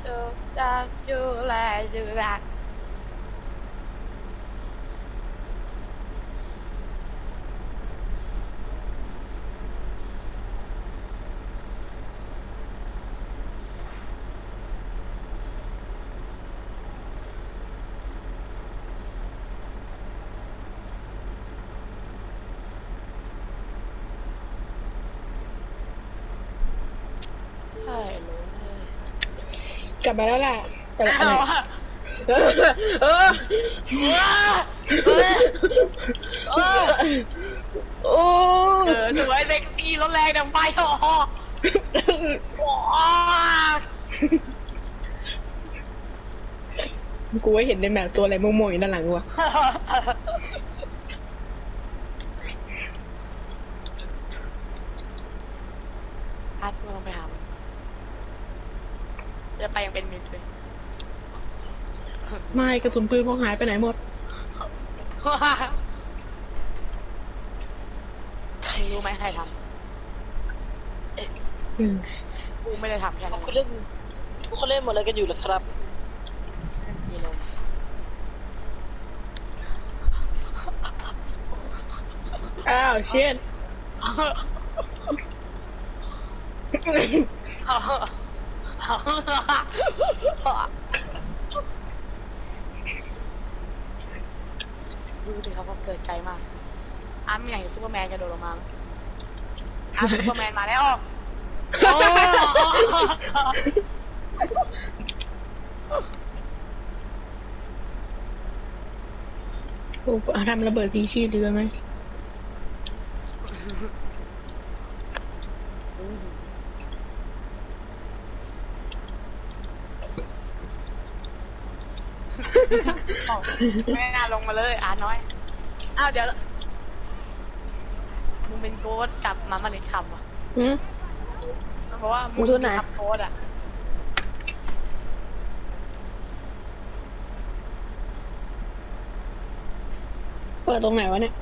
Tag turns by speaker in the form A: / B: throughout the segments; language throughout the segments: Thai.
A: To do, you like
B: do, do, บมาแล้วล่ะกลับมา
A: เออะ
B: เออเออ
A: เออเออ
B: โอ้
A: เออสวยเซ็กซี่รถแรงดังไฟอ๋ออ๋อ
B: กูว่าเห็นในแมปตัวอะไรม่วงอยู่ด้านหลังวะ
A: พัดมึงลงไปหามันจะไปยังเป็นมิตรเลย
B: ไม่กระสุนปืนพวกหายไปไหนหมด
A: มึงรู้ไหมใครท
B: อืมำ
A: กูไม่ได้ทำแค่นั้น
C: เขาเล่นเขาเล่นหมดอะไรกันอยู่เหรอครับ
A: สี่โล
B: อ้าวเชิด
A: ดูสิครับว่าเกิดไกลมากอ้ำอยากเห็นซูเปอร์แมนกระโดดลงมาไหมอ้ำซูเปอร์แมนมาแล้วโอ้
B: กูทำระเบิดพีชีพดีกว่าไหม
A: ไม่น่าลงมาเลยอ่าน้อยอ้าวเดี๋ยวมึงเป็นโกดกลับมามาเล่นคำวะ
B: อืม
A: เพราะว่ามึ
B: มึงดูไหน
A: ขับโกดอะ
B: เปิดตรงไหนวะเนี่ย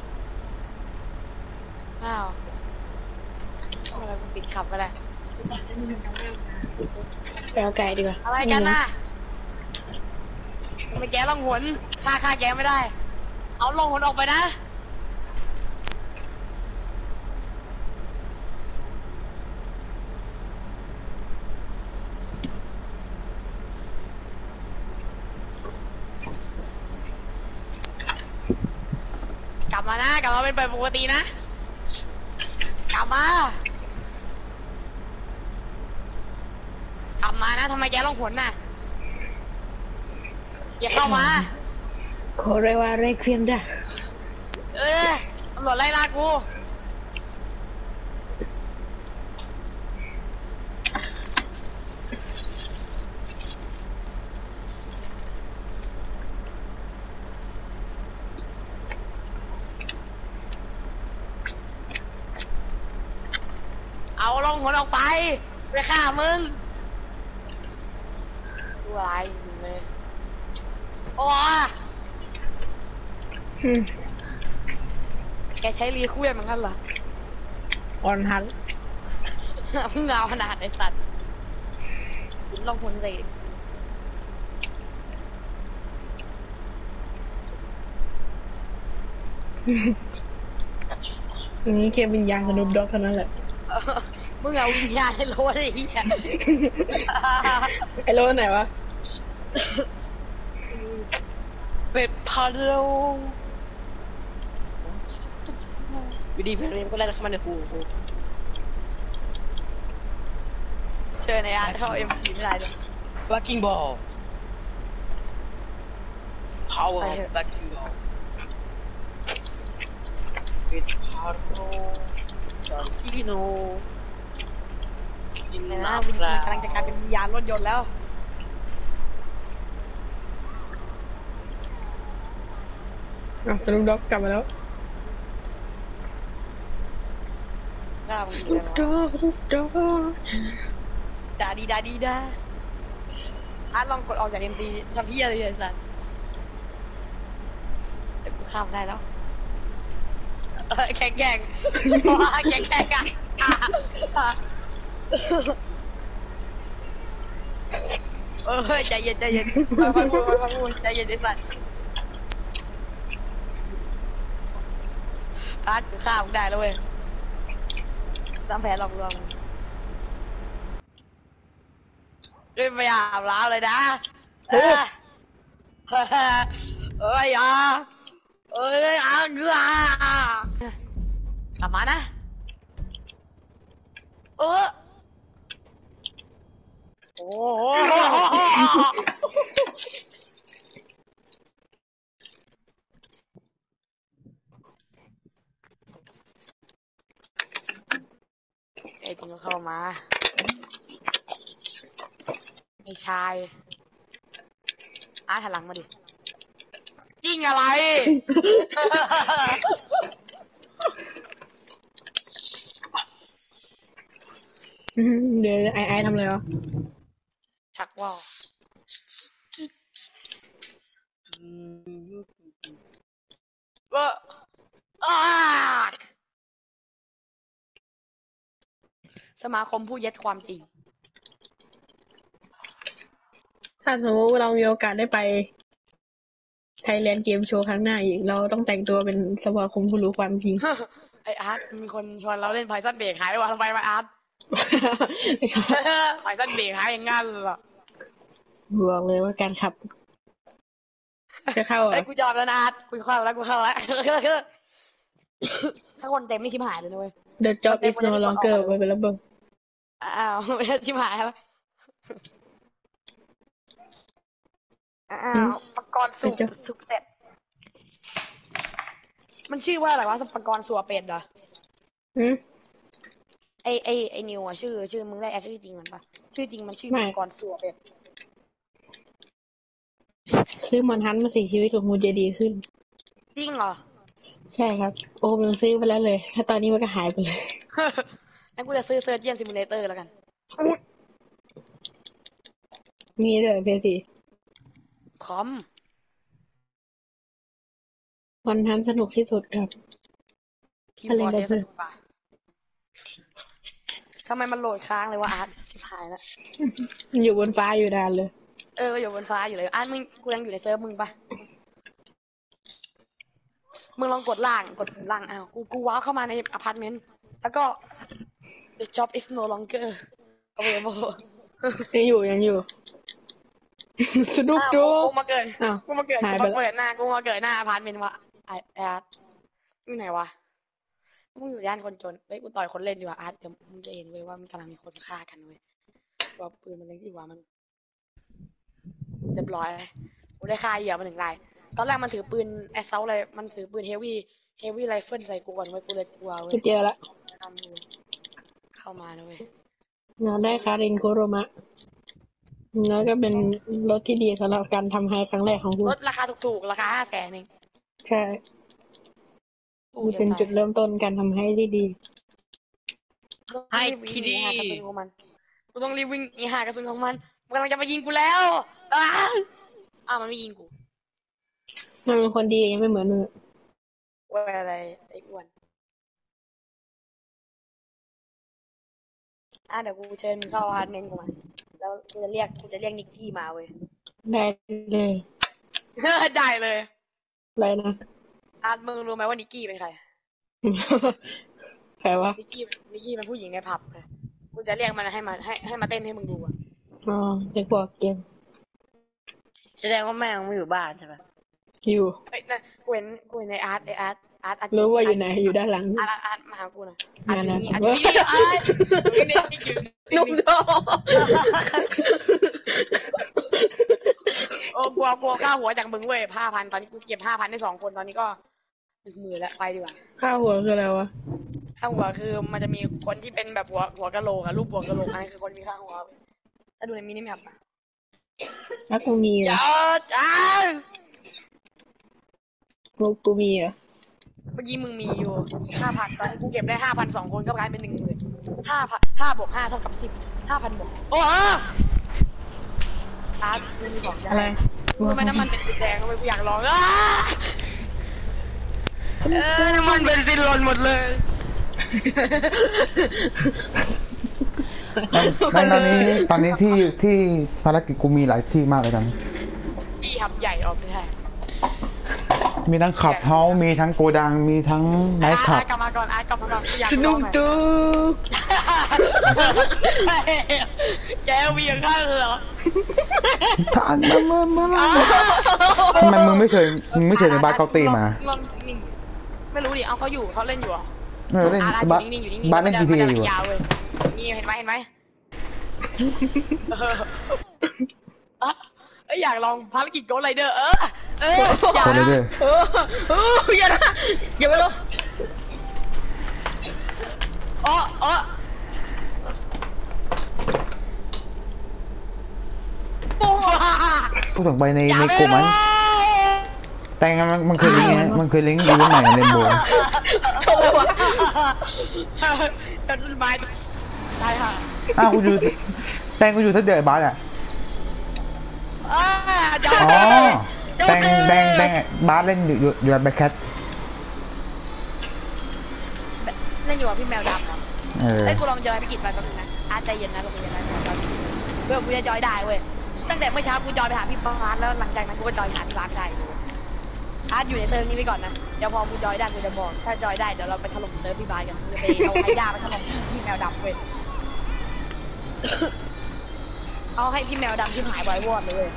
A: อ้าวทำไมเราปิดขับก็ได้
B: ไปเอาไก่ดีกว่า
A: อะไรกันน่ะ ไมแกล่องหนฆ่าฆ่าแกไม่ได้ เอาล่องหนออกไปนะ กลับมานะ กลับมาเป็นปกตินะ กลับมา กลับมานะทำไมแกล่องหนน่ะ อย่าเข้ามา
B: โคเรวาเรควียมจ้ะ
A: เออตำรวจไล่ลากกูเอาลงหัวออกไปไปฆ่ามึงดูอะไร อยู่เลยโอ้ย
B: อืม
A: แกใช้รีคุยเหมือนกันเหรอ
B: ออนฮัน
A: มึงเอาขนาดไอ้สัตว์ลองหุ่นสิ
B: อันนี้เกมวิญญาณสนุปด็อกเท่านั้นแหละ
A: เออมึงเอาวิญญาณให้โลดไอ้เหี้ย
B: ไอ้โลไหนวะ
C: เป็ดพาโลวิดีเพลงก็ไล่เข้ามาในหูกู
A: เชิญในอาร์เท่าเอ็มซีไม่ได้เลย
C: บักกิ้งบอล power
A: ไปเถอะ
C: บักกิ้งบอลเป็ดพาโลจอห์นซีโนกิน
A: นะ
C: น้ำ
A: วิญ
C: ปลา
A: ญาณกำลังจะกลายเป็นวิญญาณรถยนต์แล้ว
B: อะสนุปด็อกกลับมาแล้ว
A: หน้ามึง
B: สนุ
A: เดื
B: ป
A: อด
B: ด็อกสนุปด็อก
A: ดาดีดาดีดาอาร์ตลองกดออกจากเอ็มซีทำพี่อะไรเลยสัตว์เดี๋ยวกูข้ามได้แล้วเออแข่งแข่งว้าแข่งแข่งอะอะอะเออใจเย็นใจเย็นค่อยๆพูดค่อยๆพูดใจเย็นไอ้สัตว์ อาร์ตกูฆ่ามึงได้แล้วเว้ยตามแผนหลอกลวงขึ้นไปอาบน้ำเลยนะเออเอ้ยอะเอ้ยอะเงือกลับมานะ เออโอ้โห ไอ้จริงก็เข้ามาไอ้ชายอาร์ตหันหลังมาดิจริงอะไร
B: อืมเดี๋ยวไอไอทำอะไรวะ
A: ชักว่าวว่าอ้า สมาคมผู้เย็ดความจริง
B: ถ้าสมมติว่าเรามีโอกาสได้ไป Thailand Game Show ครั้งหน้าอีก เราต้องแต่งตัวเป็นสมาคมผู้รู้ความจริง
A: ไออาร์ตมีคนชวนเราเล่น prison break หายว่ะทำไมวะอาร์ต prison break หายอย่างงั้นเหรอ
B: บอกเลยว่าการขับ จะเข้า
A: ไอ้
B: อะ
A: ยกูยอมแล้วนะอาร์ตกูเข้าแล้วกูเข้าแล้วถ้าคนเต็มไม่ชิมหายเลยนะเว้ย
B: เดอะจ็อบ is no longer ไปเป็นระเบิด
A: อ้าวไม่ใช่ชิมหายแล้วอ้าวปกรณ์สูบสูบเสร็จ มันชื่อว่าอะไรวะสปกรณ์สัวเป็ดเหรอ
B: หืม
A: ไอไอไอนิวอะชื่อ ชื่อมึงได้แอดชื่อจริงมันปะชื่อจริงมันชื่อ
B: ไม่
A: ปกรณ์สัวเป็ด
B: ซื้อมอนฮันมาสี่ชีวิตของมูจะดีขึ้น
A: จริงเหรอ
B: ใช่ครับ โอ้มันซื้อไปแล้วเลย ถ้าตอนนี้มันก็หายไปเลย
A: งั้นกูจะซื้อเซิร์ชเจียนซิมูเลเตอร์แล้วกัน
B: มีเลยเพซี
A: คอม
B: มอนฮันสนุกที่สุดครับ
A: ทีม
B: อะไร
A: ฟอร์เท
B: นะ
A: ส
B: เพื่อน
A: กว่าทำไมมันโหลดค้างเลยวะอาร์ตชิบหายแล้ว
B: มันอยู่บนฟ้าอยู่นานเลย
A: เอออยู่บนฟ้าอยู่เลยอาร์ตมึงกูยังอยู่ในเซิร์ฟมึงปะมึงลองกดล่างกดปุ่มล่างอ้าวกูกูว้าวเข้ามาในอพาร์ตเมนต์แล้วก็ the job is no longer available
B: ยังอยู่ยังอยู่ สนุก
A: อ้าว
B: ดู
A: กูมาเกิด
B: อ้าว
A: กูมาเกิด
B: หาย
A: กู
B: ไป
A: มา
B: แล้ว
A: เปิดหน้ากูมาเกิดหน้าอพาร์ตเมนต์วะไอไออาร์ตอยู่ไหนวะมึงอยู่ย่านคนจนเฮ้ยกูต่อยคนเล่นดีกว่าอาร์ตเดี๋ยวมึงจะเห็นเว้ยว่ามันกำลังมีคนฆ่ากันเว้ยว่าปืนมันเล็งที่หัวมันเรียบร้อยกูได้ฆ่าเหยื่อมาหนึ่งรายตอนแรกมันถือปืน assault เลยมันถือปืน heavy heavy rifle ใส่กูก่อนเว้ยกูเลยกลัวเว้ย
B: ไปเจอละ
A: ทำอยู่ เข้ามานะเว้ย
B: งานได้ Karin Kuruma แล้วก็เป็นรถที่ดีสำหรับการทำไฮครั้งแรกของคุณ
A: ลดราคาถูกๆ ราคาห้าแสนเอง
B: ใช่
A: ถูก
B: นี่
A: จะ
B: เป็น
A: ตาย
B: จุดเริ่มต้นการทำให้ที่ดี
A: heist ที่ดีกระสุนของมันกูต้องรีบวิ่งหนีหากระสุนของมันมันกำลังจะมายิงกูแล้วอ้าวอ้าวมันไม่ยิงกู
B: มันเป็นคนดียังไม่เหมือนมึง
A: เวยอะไรไอ้อ้วน อะเดี๋ยวกูเชิญมึงเข้าอพาร์ตเมนต์กูมา แล้วกูจะเรียกกูจะเรียกนิกกี้มาเว้ย
B: ได้เลย
A: ได้เลย
B: อะไรนะ
A: อาร์ตมึงรู้ไหมว่านิกกี้เป็นใคร
B: แปลว่า
A: นิกกี้นิกกี้เป็นผู้หญิงในผับเลยกูจะเรียกมันให้มาให้ให้มาเต้นให้มึงดูอะ
B: อ๋อเด็กบอกเกม
C: แสดงว่าแม่มึงไม่อยู่บ้านใช่ปะ
B: อยู่
A: เฮ้ยนะกูเห็นกูเห็นในอาร์ตไออาร์ต อาร์ตอาร์ต
B: รู้ว่าอยู่ไหนอยู่ด้านหลัง
A: อาร์ตอาร์ตมาหากูหน่อยอาร์ต
B: งาน
A: อยู่
B: นะ
A: นี่อาร์ตอยู่นี่อาร์ตอยู่นี่อยู่นี่
B: นุ่มโต
A: โอ้กลัวกลัวค่าหัวจากมึงเว้ยห้าพันตอนนี้กูเก็บห้าพันได้สองคนตอนนี้ก็หนึ่งหมื่นแล้วไปดีกว่า
B: ข้าวหัวคืออะไรวะ
A: ค่าหัวคือมันจะมีคนที่เป็นแบบหัวหัวกะโหลกอะรูปหัวกะโหลกอันนั้นคือคนมีค่าหัวเว้ยถ้าดูในมินิแมปอะ
B: แล้วกูมีเหร
A: เจ้า
B: อ
A: จ้า
B: ลูกกูมีเหรอ
A: เมื่อกี้มึงมีอยู่ห้าพันตอนนี้กูเก็บได้ห้าพันสองคนก็กลายเป็นหนึ่งหมื่นห้าพันห้าบวกห้าเท่ากับสิบห้าพันบวกโอ้โหอาร์ตมึงมีบอกยัง
B: อะไร
A: รู้ไหมน้ำมันเป็นสีแดงทำไมกูอยากลองอ้าเออน้ำมันเป็นสีหล่นหมดเลย
D: ไม่ตอนนี้ตอนนี้ที่ที่ภารกิจกูมีหลายที่มากเลยตอนนี้
A: พี่ทำใหญ่ออกไม่ใช่
D: มีทั้งขับเฮาส์มีทั้งโกดัง มีทั้งไนท์ขับ
A: อาร์ตกลับมาก่อนอาร์ตกลับมาก่อนกูอยาก
B: ส
A: ล
B: นุ
A: อง
B: ก
A: หน่อย
B: ตู
A: แกมีอย่างข้างเลยเหรอ
D: ผ่านมาเมื่อเมื่อไหร่ทำไมมึงไม่เคยมึงไม่เคยในบ้านเขาตีมา
A: ลองนิ่งไม่รู้ดิ เอาเขาอยู่เขาเล่นอยู่เหรอ
D: เออเล่น
A: อะ
D: บ้าน
A: อยู่นิ่งๆอยู่นิ่งๆ
D: บ้านเล่น
A: มั
D: GTA
A: จะ
D: อยู่
A: ยา
D: อะ
A: วเว้ยนี่เห็นไหมเห็นไหมเออ อะเอ้ยอยากลองภารกิจโกไรเดอร์เออเอออยาก
D: คนเลย
A: นะ
D: เด้อ
B: เออเอออย่านะอย่าไปลง
A: อ๋ออ๋อปุ๊บ
D: พูดถึงไปใน
A: อย่า
D: ใน
A: ไป
D: กลุ่มนั้น
A: เลย
D: แต่งมันมันเคยลิงก์นะมันเคยลิงก์อีเวนต์ใหม่เรนโบว์
B: โถ่วะ
A: จะต้นไม้ได้ค่ะ
D: อ้าวกูอยู่แต่งกูอยู่ที่เดียวไอ้บ้านอะ
A: อ่าจ อ
D: อ๋อ
A: เกิน
D: แต่งแต่งแต่งบ้านเล่นอยู่อยู่อยู่แบ็คแคท
A: เล่นอยู่กับพี่แมวดำครับ
D: เออ
A: ไอ้ยกูลองจอยไปกินไปแป๊บนึงนะอาใจเย็นนะลงไปเย็นนะเพื่อกูจะจอยได้เว้ยตั้งแต่เมื่อเช้ากูจอยไปหาพี่บาสแล้วหลังจากนั้นกูก็จอยหาพี่บาสไม่ได้เลยอาร์ตอยู่ในเซิร์ฟนี้ไปก่อนนะ เดี๋ยวพอกูจอยได้กูจะบอก ถ้าจอยได้เดี๋ยวเราไปถล่มเซิร์ฟพี่บาสกันกูจะไปเอาไฮย่าไปถล่มที่พี่แมวดำเว้ย เอาให้พี่แมวดำชิบหายบ่อยวอดเลยเว้ย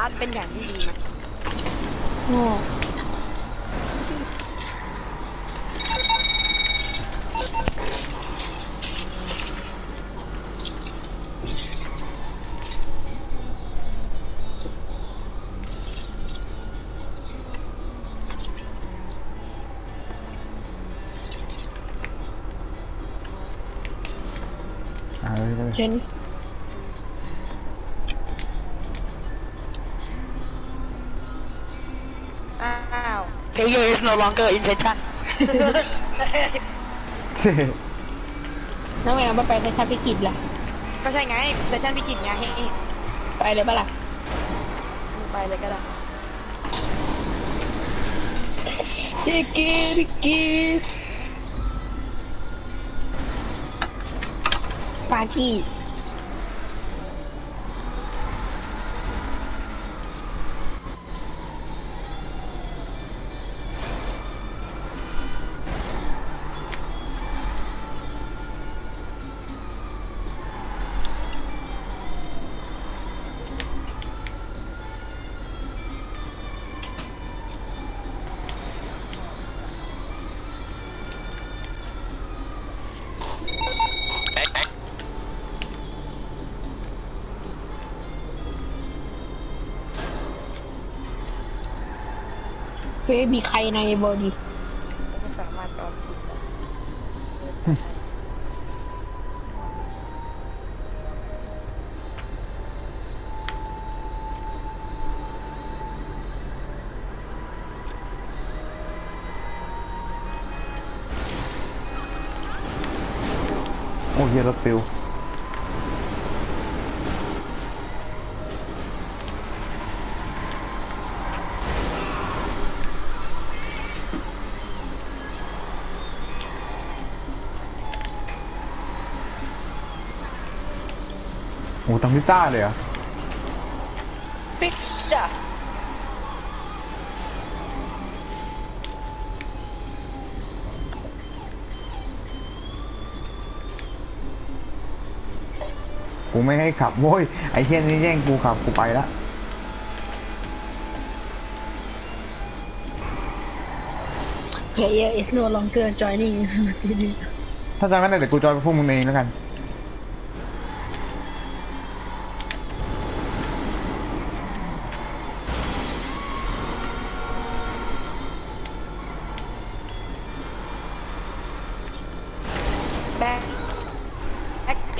A: อาร์ตเป็นแผนที่ดีไหม
B: โง่
D: เอาเลยเอาเลย
B: เห็น
A: no longer in session
B: น้องแมวมาไปในทัพพิกิจล่ะ
A: ก็ใช่ไงเซสชั่นพิจิตรไง
B: ไปเลยปะล่ะ
A: ไปเลยก็ได้
B: พิกิจพิกิจปากี้เฮ้ยมีใครในบอดี
A: ไม่สามารถจอมปิดได้
D: โอ้ยรถปิว โอ้ตังพิซซ่าเลยเหรอะ
A: พิซซ่า
D: กูไม่ให้ขับโว้ยไอ้เทียนนี่แย่งกูขับกูไปละ
B: เพลเยอร์ is no longer joining
D: ถ้าจำไม่ได้เดี๋ยวกูจอยไปพวกมึงเองแล้วกัน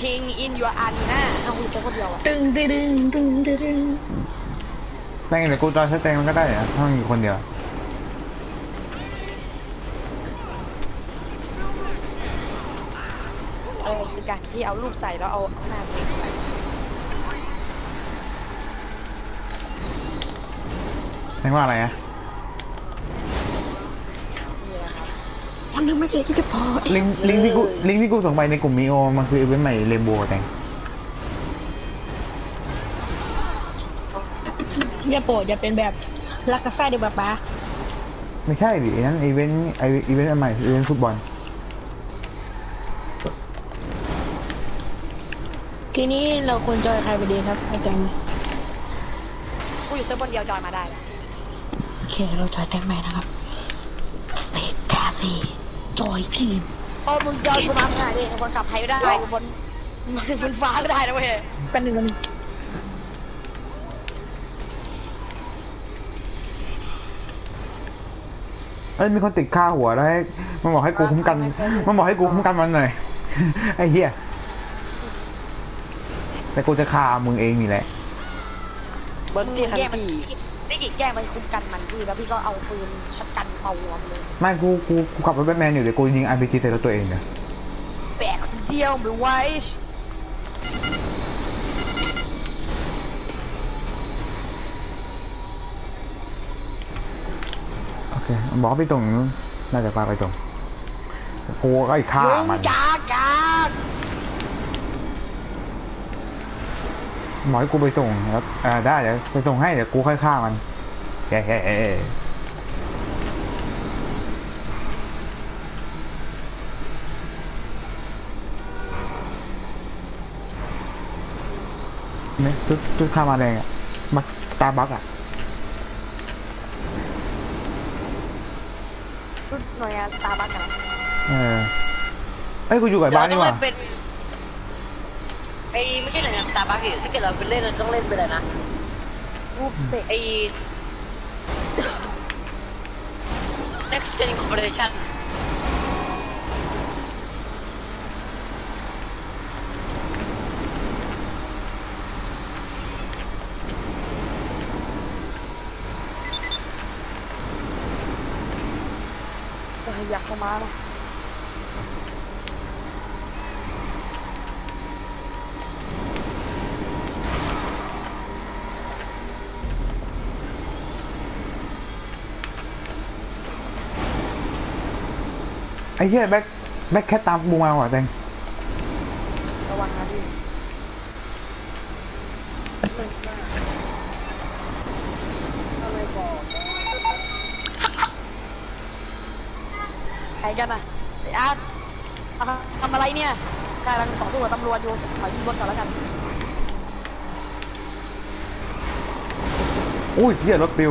A: Blackpink in your area เอาคุยเซิร์ฟคนเดียวอะ
B: ตึงตึงตึงตึงตึงตึง
D: แต่งเดี๋ยวกูจอยสแตงมันก็ได้อะถ้ามันอยู่คนเดียว
A: เออคือการที่เอารูปใส่แล้วเอาเอาหน้าตัวเองใส่
D: แตงว่าอะไรอะ
A: นี่แหละครับ
B: วันนึงไม่ใช่ที่จะพอ
D: ลิงก์ลิงก์ที่กูลิงก์ที่กูส่งไปในกลุ่มมีโอมันคืออีเวนต์ใหม่ Rainbow แตง
B: อย่าโปรดอย่าเป็นแบบรักกาแฟเดียวป้า
D: ไม่ใช่ดิอันนั้นอีเวนต์ไออีเวนต์อันใหม่อีเวนต์ฟุตบอล
B: ทีนี้เราควรจอยใครไปดีครับไอ้แตง
A: กูอยู่เซิร์ฟบนเดียวจอยมาได้แล้ว
B: โอเคเราจอยแตงใหม่นะครับเบรกแทซี่จ อยทีม
A: โอ้มึงจอยกูมาง่ายดิคนขับไฮก็ได้กูบนบนฟ้าก็ได้นะเว้ย
B: เป็นหนึ่งกันง
D: เอ้ยมีคนติดค่าหัวแล้วให้มันบอกให้กูคุ้มกัน มันบอกให้กูคุ้มกันมันหน่อยไอ้เหี้ยแต่กูจะฆ่ามึงเองนี่แหละ
C: เบิ้ลที่ทัน
A: แก้มัน
C: ที
A: ไม่กี่แก้มันคุ้มกันมันพี่แล้วพี่ก็เอาปืนช็อตกันเป่าหัวมันเลย
D: ไม่กูกูกูขับรถแบทแมนอยู่เดี๋ยวกูยิง RPG ใส่รถตัวเองเนี่ย
A: แบกคนเดียวไม่ไหว
D: โอเคมันบอกให้ไปตรงนู้นน่าจะพาไปตรงกูก็ไอ้ฆ่า
A: ยุง
D: มัน
A: จ้ากา ก
D: บอกให้กูไปส่งแล้วอ่าได้เดี๋ยวไปส่งให้เดี๋ยวกูค่อยฆ่ามันแฮ่ๆเนี่ยชุดชุดฆ่ามาแดงอะมาตาบักอะ
A: ชุดหน่วยงานสตาร์บัคกัน
D: เออเอ้ยกูอยู่กับบ้านนี่หว่า
C: เรต้องเล่เป็น ไอ้ไม่ใช่หนังสตาร์บัคถ้าเกิดเราเป็นเล่นเราต้องเล่นไปเลยนะ
A: รูปเสก
C: ไอ้ next gen corporation
A: เอออยากเข้ามานะ
D: ไอ้เหี้ยแบ็คแบ็คแคทตามกูมาว่ะแตง
A: ระวังนะพี่ใครกันอะไอ้อาร์ตอะทำอะไรเนี่ยกำลังต่อสู้กับตำรวจอยู่ขอยิงรถก่อนแล้วกัน
D: อุ้ยเหี้ยรถปิว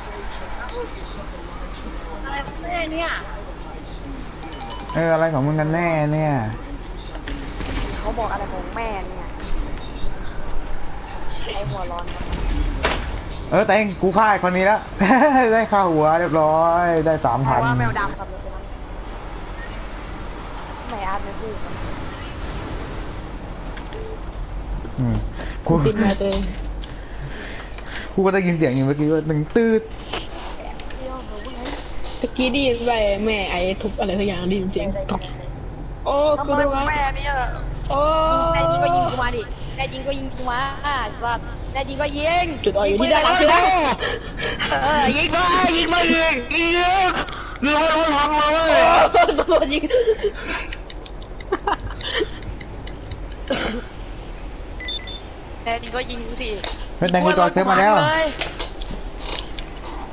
A: อเออเออการมึงอยากเห็นอะโคโรมาอาร์เมอร์กาดไม่ต้องกาดไม่ต้อง
C: อะไรแม่เนี่ย
D: เอออะไรของมึงกันแน่เนี่ย
A: เขาบอกอะไรของแม่เนี่ยไอหัวร้อนวะ
D: เออแตงกูฆ่าไอ้คนนี้แล้ว ได้ค่าหัวเรียบร้อยได้สาม
A: ใช่
D: พัน
A: ว่าแมวดำกับรถไปนั้นไม่อาร์ตไม่พูดวะ
D: อืมกู
B: ปิดมาตัวเอง
D: กูก็ได้ยินเสียงอยู่เมื่อกี้ว่าหนึ่งตืด
A: เดี๋ยวเหรอวะไง
B: ตะกี้ไดีไปแม่ไอ้ทุบอะไรสักอย่างไดีจริงๆตบโอ้
A: ทำ
B: กู
A: อะไร
B: ดู
A: ของ
B: ว่า
A: แม่เนี่ย
B: โอ้
A: แน่จริงก็ยิงกูมาดิแน่จริงก็ยิงกูมาสัตว์แน่จริงก็ยิง
B: จุดอ่อนอยู่ที่ด้านหลัง
A: ยิ
B: ใช่
A: ง
B: ไหม
A: เออยิงมายิงมายิงยิงยิงให้รถพังเลย
B: ตำรวจยิง
A: แน่จริงก็ยิงกูสิ
D: เฮ้ยแตงกูจอดเซฟมาแล้ว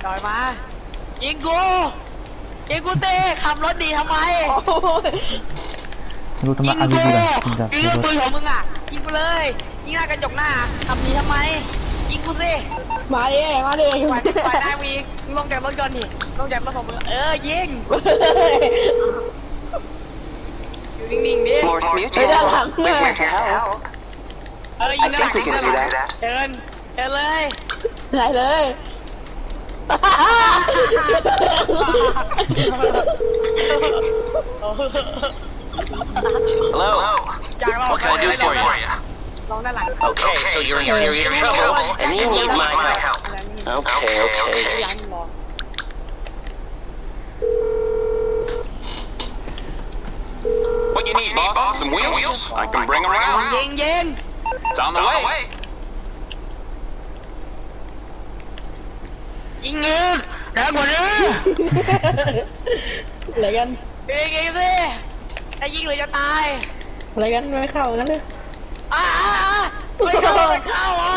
A: จอยมา ยิงกูยิงกูเต้ขับรถดีทำไม
B: โอ้ย
D: ดูทำไม
A: ยิง
D: อัน
A: กู
D: นี้ดีกันจริงจัง
A: ยิงปืนของมึงอะ ยิงกูเลย ยิงหน้ากระจกหน้าขับดีทำไม ยิงกูสิ
B: มาดิมาดิ
A: ปล่อยปล่อยได้มีมึงลงจากรถยนต์นี่ลงจากรถของมึงเออยิงอยู่นิ่งๆดิ
E: Morse
B: ไป
E: Mutual.
B: ด้านหลัง
E: We're
B: แม่
E: here to help.
A: เออยิง
E: I
A: ด้านหลัง
E: think we
A: ยิง
E: can
A: ด้านหลัง
E: do that.
A: เดิน เดินเลย
B: ไหนเลย
E: Hello.
A: อยากลอง
E: What can I do for you?
A: ลองด้านหลัง
E: Okay, so you're in serious trouble and you need my help.
A: อะไรนี่
E: Okay, okay.
A: ร้านลอง
E: What you need, boss? Some wheels? I can bring 'em
A: ยิ
E: around.
A: งยิง
E: It's on the way.
A: ยิงเงินแรงกว่านี้
B: อะไรกัน
A: ยิงยิงสิจะยิงหรือจะตาย
B: อะไรกันไม่เข้ากันเลย
A: อ่าไม่เข้าไม่เข้าอะ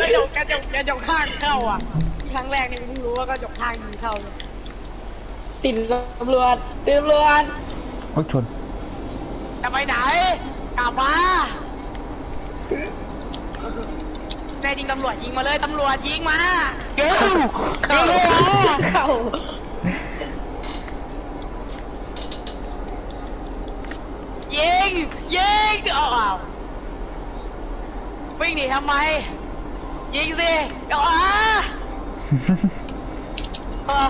A: กระจกกระจกกระจกข้างเข้าอะที่ครั้งแรกนี่เพิ่งรู้ว่ากระจกข้างยิงเข้าเลย
B: ติดตำรวจติดตำรวจ
D: โอ้ยชน
A: จะไปไหนกลับมาแน่จริงตำรวจยิงมาเลยตำรวจยิงมาเร็วเร็ว
B: เข้า
A: ยิงยิงอ้าววิ่งหนีทำไม ยิงสิอ้าอ่า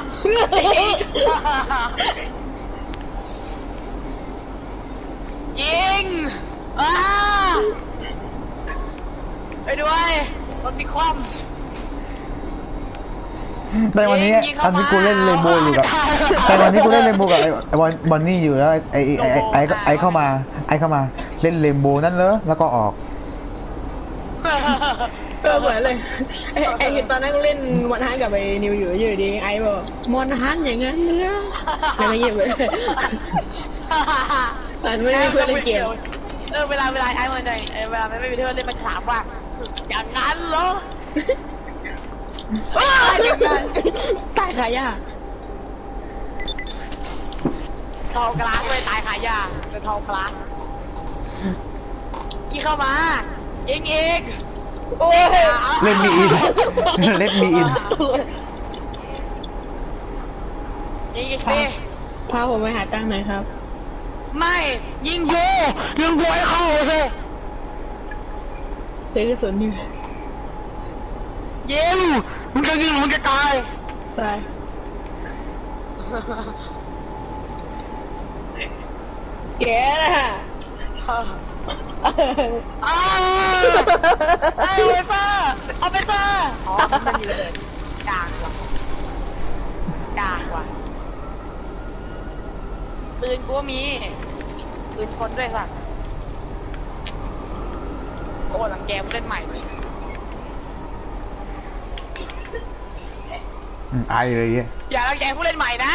A: ยิงอ้าไปด้วย รถมีคว่ำ
D: แต่วันนี้
A: ยิง
D: ต
A: เข้า
D: อนนี้กูเล่น
A: มา
D: เรนโบว์อยู่กับแต่วันนี้กูเล่นเรนโบว์กับไอ้ไอ้บอลบอนนี่อยู่แล้วไอ้ไอ้ไอ้ไอ้ไอ้เข้ามา ไอ้เข้ามาเล่นเรนโบว์นั่นเลยแล้วก็ออก
B: เออเหมือนเลยไอ้ไอ้เห็นตอนนั้นเล่นมอนฮันกับไอ้นิวอยู่อยู่ดีไอ้บอกมอนฮันอย่างนั้นเนื้ออะไรเงี้ยเลยอันไม่ได้เพื่อนเล่นเกม
A: เออเวลาเวลาไอ้มันจะเออเวลาไม่มีเพื่อนเล่นมันถามว่า อย่างนั้นเหรออ้าอย่างนั้น
B: ตายขายา
A: ทองกลาสไม่ตายขายยาเป็นทองกลาสกี่เข้ามาเองเอง
B: โอ้ย
D: เล่นมีอินเล่นมีอิน
A: ยิงอีกสิ
B: พาผมไปหาตังค์หน่อยครับ
A: ไม่ยิงกูยิงกูให้เข้าสิ
B: ซื้อกระสุนอยู่
A: ยิงมึงจะยิงหรือมึงจะตาย
B: ตายแกนะฮะ
A: อ้าวไอ้เวเฟอร์เอาไปเซอร์อ๋อมันมีเลยกลางว่ะกลางว่ะปืนกูก็มีปืนคนด้วยสัตว์ โอ้หลังแกกูเล่นใหม่เลย
D: อืมไอเลยเงี้ย
A: อย่ารังแกผู้เล่นใหม่นะ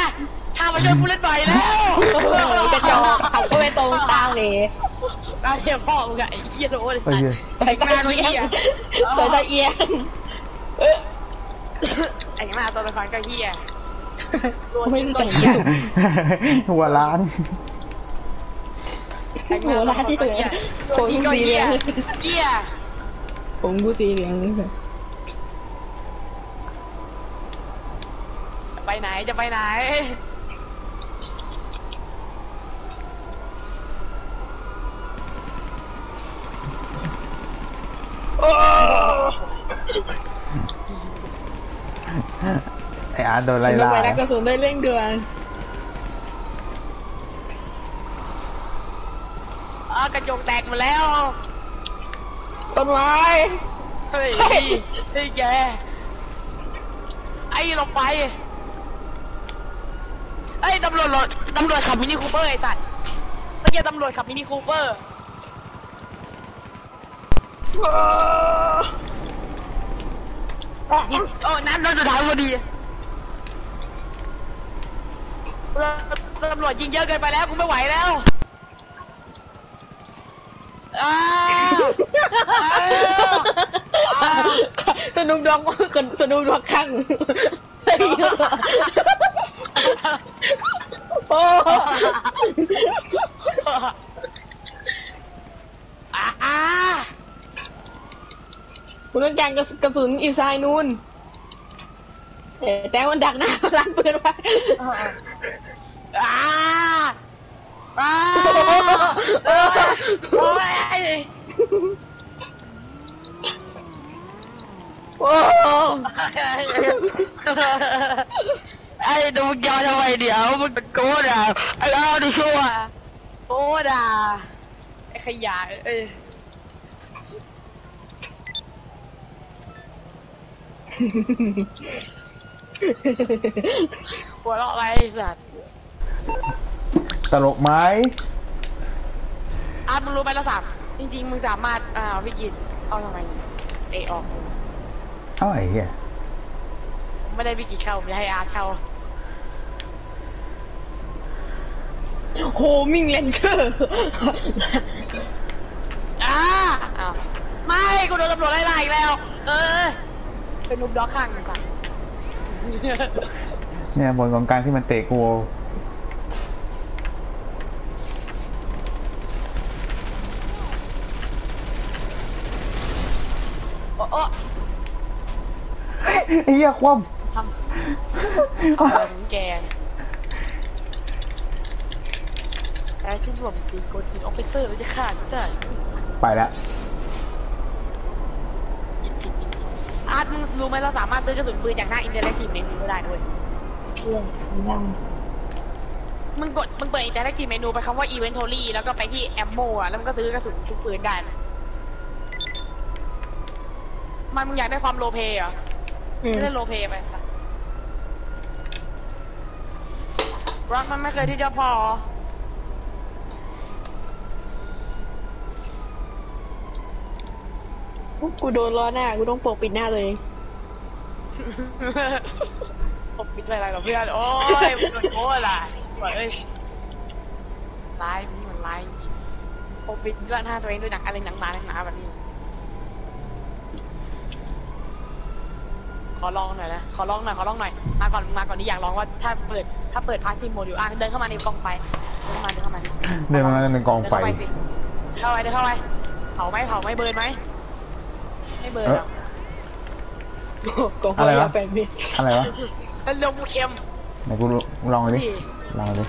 A: ถ้ามาช่วยผู้เล่นใหม่แล้ว
B: กระจอกขับเข้าไปตรงกลางเลย
A: อาเทียพ่อมึงอะไอ้เหี้ยโดน
D: ไอ้เหี้ย
B: ใส่กางเอียงใส่ตะเอียงเออ
A: ไอ้หน้าตัวละครก็เหี้ยโดน
B: ไม่
A: ยิง
B: รู้
A: ตัว
B: จัก
A: เหี้ย
D: หัวล้าน
A: แต่งหน้าตัวละครก็เหี้ยโดนยิงก็เหี้ยเหี้ย
B: ผมกูสีเหลืองเลย
A: ไปไหนจะไปไหน
D: ไอ้อาร์ตโดนไล่
B: ลง
D: ล่า
B: ไปนักกระสุนได้เร่งด่วน
A: อ่ากระจกแตกหมดแล้ว
B: ต้นไม้
A: เฮ้ย
B: เฮ้ย
A: ไอ้แก ไอ้ลงไปไอ้ยตำรวจรถตำรวจขับ Mini Cooper ไอ้สัตว์เมื่อกี้ตำรวจขับ Mini Cooper โอ้นั่นรถสุดท้ายพอดีตำรวจยิงเยอะเกินไปแล้วกูไม่ไหวแล้วอ้าวอ้าว
B: สนุกดอกคนสนุกดอกข้างโอ้
A: อ่าอ่า
B: คุณต้องการกระสุนอีไซนูนเอ๋แต่มันดักหน้าร้านปืนไว้
A: อ่า อ่าโอ้ย
B: โอ้
A: ไอ้ดูมึงยาวทำไมเดี๋ยวมึงตะโกนอะไอ้เราดูชัวโอ้ด่าไอ้ขยะเอ้ยหัวเราะอะไรไอ้สัตว์
D: ตลกไหม
A: อาร์ตมึงรู้ไหมเราสามจริง ๆ มึงสามารถอ่าพี่กินเข้าทำไมเตะออก
D: เอ้าไอ้เหี้ย
A: ไม่ได้พี่กินเข้าไม่ให้อาร์ตเข้า
B: โหมิงเลนเจอร์
A: อ้าอ้าวไม่กูโดนตำรวจไล่ล่าอีกแล้ว เออ เป็นนุบด็อกข้างไอ้สัตว์
D: เนี่ยบนของกลารที่มันเตะกู
A: โอ้โอ้
D: ไอ้เหี้ยคว่
A: ทำเอาอะไรของแกเนี่ยแต่ฉันบอกมึงเป็นโกดทีนออฟฟิเซอร์แล้วจะฆ่าฉันได้ำ
D: ไปแล้ว
A: ผิดผิดผิดผิดอาร์ตมึงรู้ไหมเราสามารถซื้อกระสุนปืนจากหน้า interactive menu ได้ด้วย
B: เพื่อนยัง
A: มึงกดมึงเปิด interactive menu ไปคำว่า Inventory แล้วก็ไปที่ ammo อะแล้วมึงก็ซื้อกระสุนทุกปืนได้นะมันมึงอยากได้ความ roleplay เหรอ
B: อืม
A: ไม่ได้ roleplay ไปสักรักมันไม่เคยที่จะพอ
B: กูโดนล้อหน้า กูต้องปกปิดหน้าเลย
A: ผมปิดอะไรกับเพื่อน โอ้ยมึงโอ้ยล่ะสวยเอ้ยไลฟ์นี่มันไลฟ์จริงผมปิดเรื่องหน้าตัวเองด้วยหนังอะไรหนังหนาหนังหนาแบบนี้ ขอลองหน่อยนะ ขอลองหน่อย ขอลองหน่อย มาก่อน มาก่อนนี่อยากลองว่าถ้าเปิด ถ้าเปิดพาสซีโหมดอยู่อะเดินเข้ามาในกองไฟ เดินเข้ามาเดินเข้ามา
D: เดินมาในกอง
A: เดิน
D: ไฟ
A: เข้าไปสิเข้าไปเดินเข้าไป เผาไหมเผาไหมเบิร์นไหมไม่เบิร์นหรอก
B: กองไฟ
D: อะไรวะ
B: ยาวแปดเมตร
D: อะไรวะ
A: แล้วลงเค็ม
D: ไหนกูลองเลยดิ
A: พี่
D: ลองเลยดิ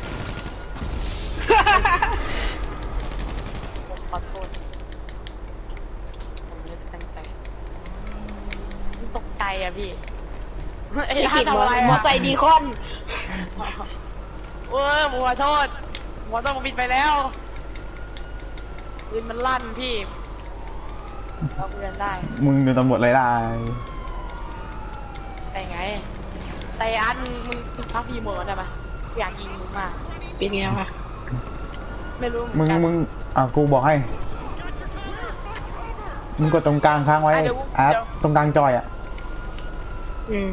A: ผมขอโทษผมนึกตั้งแต่ตกใจ อะพี่ไอ้
B: ไอ้
A: ท่า
B: กิจ
A: ทำอะไร
B: มอ
A: อะ
B: ไซค์ดีคอน
A: เออผมขอโทษผมขอโทษผมปิดไปแล้วปืนมันลั่นพี่เราคุยกันได้
D: มึงโดนตำรวจไล่ล่า
A: แต่ไง แต่อันมึงติดพักซีโหมดได้ปะอยากยิงมึงมาก
B: เป็นไงวะ
A: ไม่รู้เห
D: มึ
A: องนกัน
D: มึงอะกูบอกให้ มึงกดตรงกลางค้างไว้
A: อะเดี๋ยว
D: อาร์ต
A: เดี๋ยว
D: ตรงกลางจอยอะ
B: อืม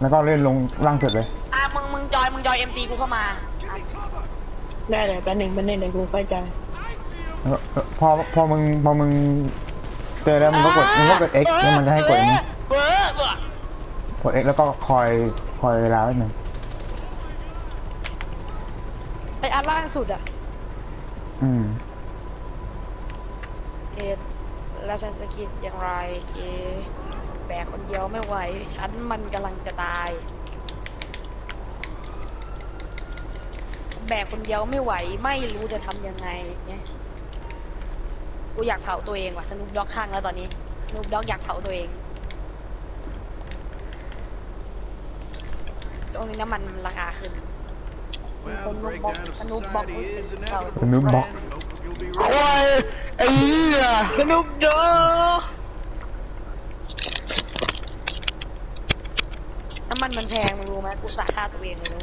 D: แล้วก็เล่นลงล่างสุดเลย
A: อะมึงมึงจอยมึงจอยเอ็มซีกูเข้ามาอะ
B: ได้เลยแป๊บหนึ่งแป๊บหนึ่งเดี๋ยวกูค่อยใจาย
D: แล้วก็พอพอมึงพอมึงเจอแล้วมึงก็กดมึงก็กด X แล้วมันจะให้กดอันนี้
A: เบอร์เบอร์
D: กด X แล้วก็คอยคอยเวลาไว้หนึ่ง
A: ไออันล่างสุดอะ
D: อืม
A: เอ็ดแล้วฉันจะคิดอย่างไรเอ แบกคนเดียวไม่ไหว ฉันมันกำลังจะตาย แบกคนเดียวไม่ไหว ไม่รู้จะทำยังไงเนี่ยกูอยากเผาตัวเองว่ะสนุปด็อกข้างแล้วตอนนี้สนุปด็อกอยากเผาตัวเองตรงนี้น้ำมันราคาขึ้น
F: Well, the breakdown of society is inevitable.
D: สนุกบอก
F: Hope you'll be
A: โอ้
F: right.
A: ยไอ้เหี้ย
B: สนุกเด้อ
A: น้ำมันมันแพงมึงรู้ไหมกูสาค่าตัวเองเลยนะ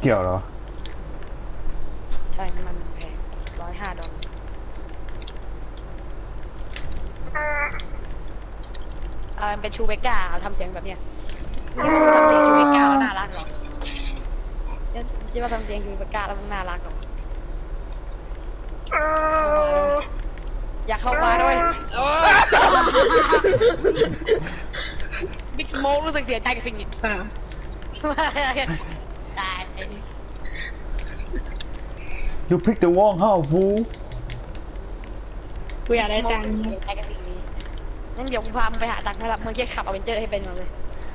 D: เกี่ยวเหรอ
A: ใช่น้ำมันมันแพงร้อยห้าดอลลาร์เออมันเป็นชูเบก้าเอาทำเสียงแบบเนี้ยนี่มึงทำเสียงชูเบก้าแล้วน่ารักเหรอเนี่ยคิดว่าทำเสียงชูเบก้าแล้วมึงน่ารักเหรออยากเข้ามาด้วย บิ๊กสโมรู้สึกเสียใจกับสิ่งนี้
B: อ่า
A: ตาย
D: you pick the wrong house fool
B: กูอยากได้ตังค์
A: เสียใจกับสิ่งนี้งั้นเดี๋ยวกูพามึงไปหาตังค์ให้รับมึงแค่ขับเอาเวนเจอร์ให้เป็นก่อนเลย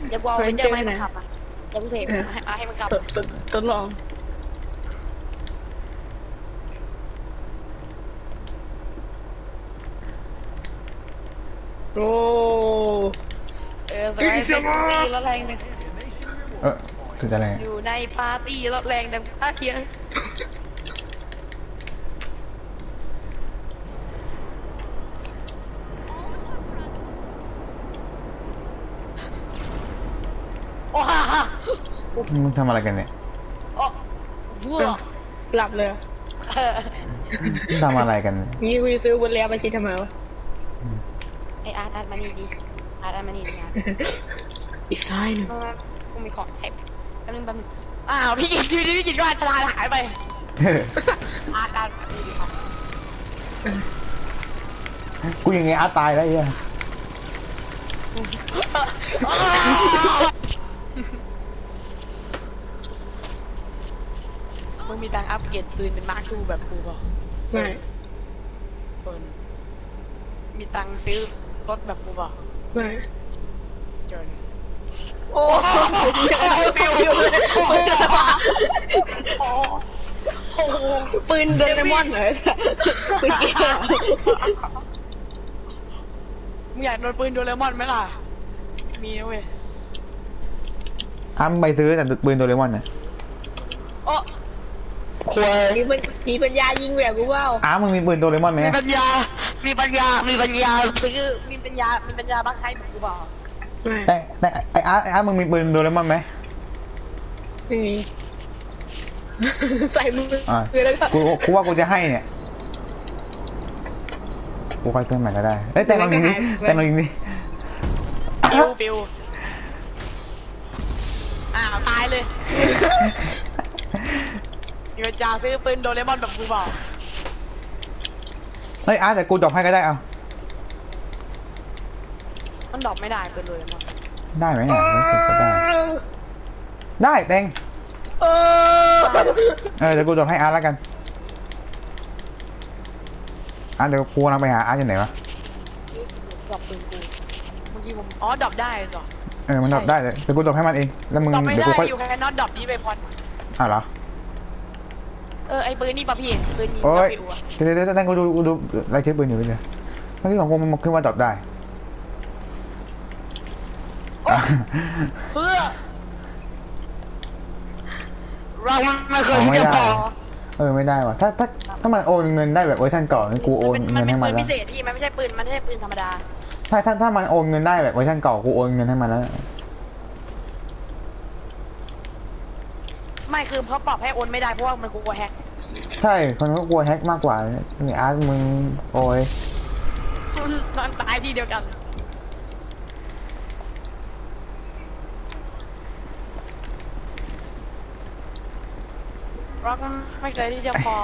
A: เดี๋ยวกูเอาเวนเจอร์มาให้มึงขับอะเดี๋ยวกูเสกให้เอาให้มึงขับ
B: ทดทดทดลองโอ้
A: ไอสมัยเซ็กซี่รถแรงจัง
D: เออคืออะไร
A: อยู่ในปาร์ตี้รถแรงจังฟ้าเทียงโอ้ฮ่าฮ่า
D: มึงทำอะไรกันเนี่ย
A: โอ้วัว
B: หลับเลย
A: เออ
D: มึงทำอะไรกัน
B: นี่กูจะซื้อบนเรือมาชิดทำไมวะ
A: ไออาร์ตอาร์ตมานี่ดิ อาร์ตอาร์ตมานี่ดิอาร์ต
B: อีกซ้ายหนึ่ง
A: มามากูมีของเทปแป๊บนึงแป๊บนึงอ้าวพี่กินพี่พี่กินก็อันตรายหายไปอาร์ตอาร์ตมานี่ดิครับ
D: กูยังไงอาตายแล้วไอ้เหี้ย
A: มึงมีตังค์อัปเกรดปืนเป็น Mark Two แบบกูเปล่า
B: ไม่
A: เปินมีตังค์ซื้อรถแบบกูเปล่า
B: ไม่
A: เจน
B: โอ้โห
A: ปิวโอ้โห
B: ปืนโดเรมอนเหรอปืนเกม
A: มึงอยากโดนปืนโดเรมอนไหมล่ะ มีนะเว้ย
D: อ้ำไปซื้อแต่ปืนโดเรมอนน่ะ
A: โอ้
B: มีปัญมีปัญญายิงแบบกูว่า
D: อ้ามึงมีปืนโดเรมอนไหม
A: มีปัญญา มีปัญญา มีปัญญาซื้อ มีปัญญา มีปัญญาบ้างใครแบบกูเปล่า
B: ไม่
D: แต่แต่ไอ้อาร์ตไอ้อาร์ตมึงมีปืนโดเรมอนไหม
B: ไม่มี ใส่มือ
D: อ่า
B: คือแล้วก็
D: กูกูว่ากูจะให้เนี่ย กูค่อยซื้อใหม่ก็ได้เอ้ยแต่ลองยิงดิแต่ลองยิงดิ
A: ปิวปิวอ้าวตายเลยมีปัญญาซื้อปืนโดเรมอนแบบกูเปล่า
D: เฮ้ยอาร์ตแต่กู drop ให้ก็ได้เอา
A: มัน drop ไม่ได้ปืนโดเรมอน
D: ได้ไหมเนี่ยไม่ถึงก็ได้ ได้เต็ง
B: เออ
D: เออเดี๋ยวกู drop ให้อาร์ตแล้วกันอาร์ตเดี๋ยวกูกำลังไปหาอาร์ตอยู่ไหนวะ
A: ดรอปปืนกูเมื่อกี้ผมอ๋อดรอปได้เหรอ
D: เออมันดรอปได้เลยเดี๋ยวกูดรอปให้มันเองแล้วมึง
A: ดรอปไม่
D: เดี๋ยว
A: ได้
D: กูค่อย
A: อยู่แค่นอตดรอปนี้ไปพอน
D: อะเหรอ
A: เออไอปืนนี่ป่ะพี่ปืนยิง
D: โอ้ย
A: ปิวอะ
D: เดี๋ยวเดี๋ยวเดี๋ยวกูดูกูดูรายชื่อปืนอยู่พี่เดียวเมื่อกี้ของกูมันขึ้นว่าดรอปได้อะ
A: เพื่อเราไม่เคย
D: เอาไม่
A: ที่จะ
D: ได้
A: พอ
D: เออไม่ได้ว่ะถ้าถ้าถ้ามันโอนเงินได้แบบเวอร์ชันเก่างั้นกูโอน
A: มัน
D: เงิน
A: เป็
D: ให้
A: น
D: มั
A: ปื
D: นแล้ว
A: นพิเศษพี่มันไม่ใช่ปืนมันไม่ใช่ปืนธรรมดา
D: ถ้าถ้าถ้ามันโอนเงินได้แบบเวอร์ชันเก่ากูโอนเงินให้มันแล้ว
A: ไม่คือเขาปรับให้โอนไม่ได้เพราะว่ามันกลัว hack
D: ใช่คนก็กลัว hack มากกว่านี่อาร์ตมึงโอ้ย
A: มันตายทีเดียวกัน ร็อกไม่เคยที่จะพอ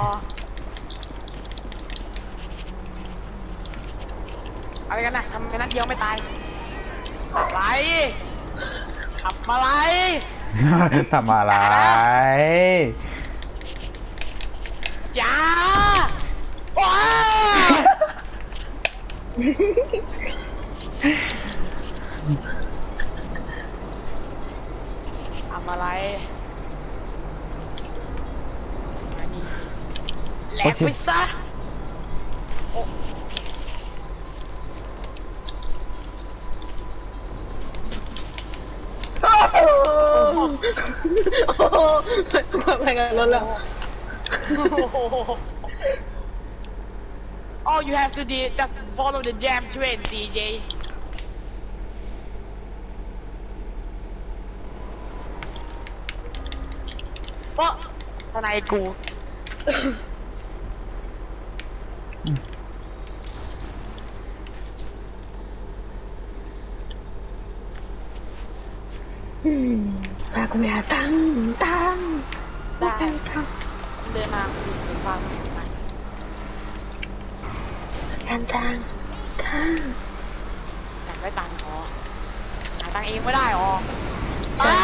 A: อะไรกันนะทำไปนัดเดียวไม่ตายอะไรทำอะไร
D: ทำอะไร
A: จ้าว้าทำอะไรมานี่แหลกไปซะ โอ้
B: โหไปกันรถแล้ว
A: All you have to do is just follow the damn train, CJ. เพราะทนายกู
B: กูไปหาตังตั้ง
A: ได้
B: ตังค์ตังค์
A: เดินมาถึงฟังไป
B: ตังค์ตังตังค์
A: อยากได้ตังค์พอหาตังค์เองไม่ได้หรอตา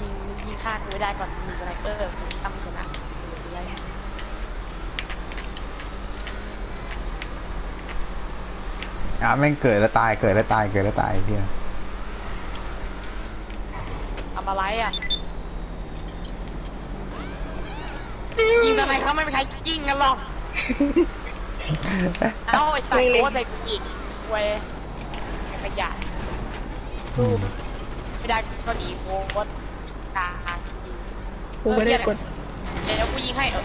A: ยิงยิงฆ่ากูไม่ได้ก่อนมี sniper กูทำชนะอะไร
D: อะแม่งเกิดแล้วตายเกิดแล้วตายเกิดแล้วตายเฮีย
A: ทำอะไรอะยิงทำไมเขาไม่มีใครยิงกันหรอกเอาไอ้สัตว์โคตรใส่กูอีกเว้ยไอ้ขยะรูปไม่ได้ก็หนีโคตรกา
B: กูไม่ได้กด
A: เดี๋ยวกูยิงให้เออ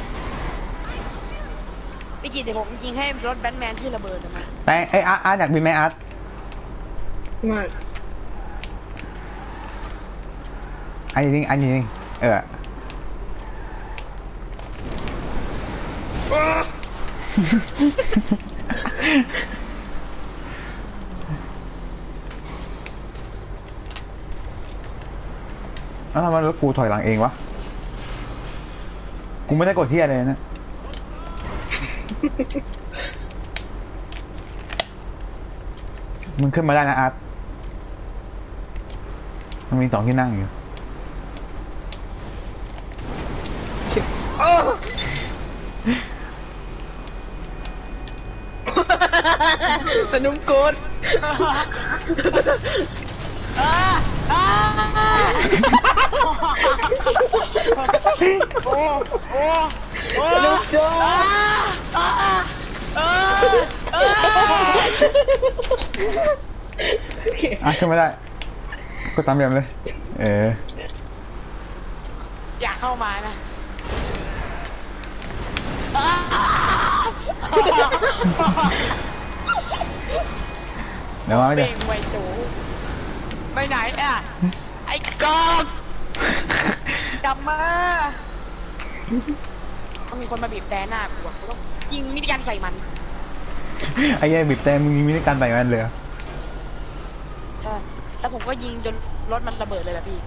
A: พี่กิตเดี๋ยวผมยิงให้รถแบทแมนที่ระเบิดอะมา
D: แต่ไออาร์ตอาร์ตอยากบินไหมอาร์ต
B: มาก
D: อันนี้จริงอันนี้จริงเออ แล้วทำไมรถกูถอยหลังเองวะ กูไม่ได้กดเที่ยเลยนะ มึงขึ้นมาได้นะอาร์ตมันมีสองที่นั่งอยู่
B: สนุกโกด
A: อ่าอ่าโอ้โอ้โอ้
B: สนุกโก
A: อ่า
B: ด
A: อ่าอะ
D: ขึ้นไม่ได้ก็ตามแบบเลย เออ
A: อยากเข้ามานะ
D: เดี๋ยวมาไม่
A: เบ่
D: ได้
A: งไวจูไปไหนอะ ไอ้กอกกลับมา ต้องมีคนมาบีบแต่หน้ากูอะกูต้องยิงมิดกันใส่มัน
D: ไอ้เหี้ยัยบีบแต่มึงมีในการใส่มันเลยเหรอ
A: ใช่แล้วผมก็ยิงจนรถมันระเบิดเลยแหละพี่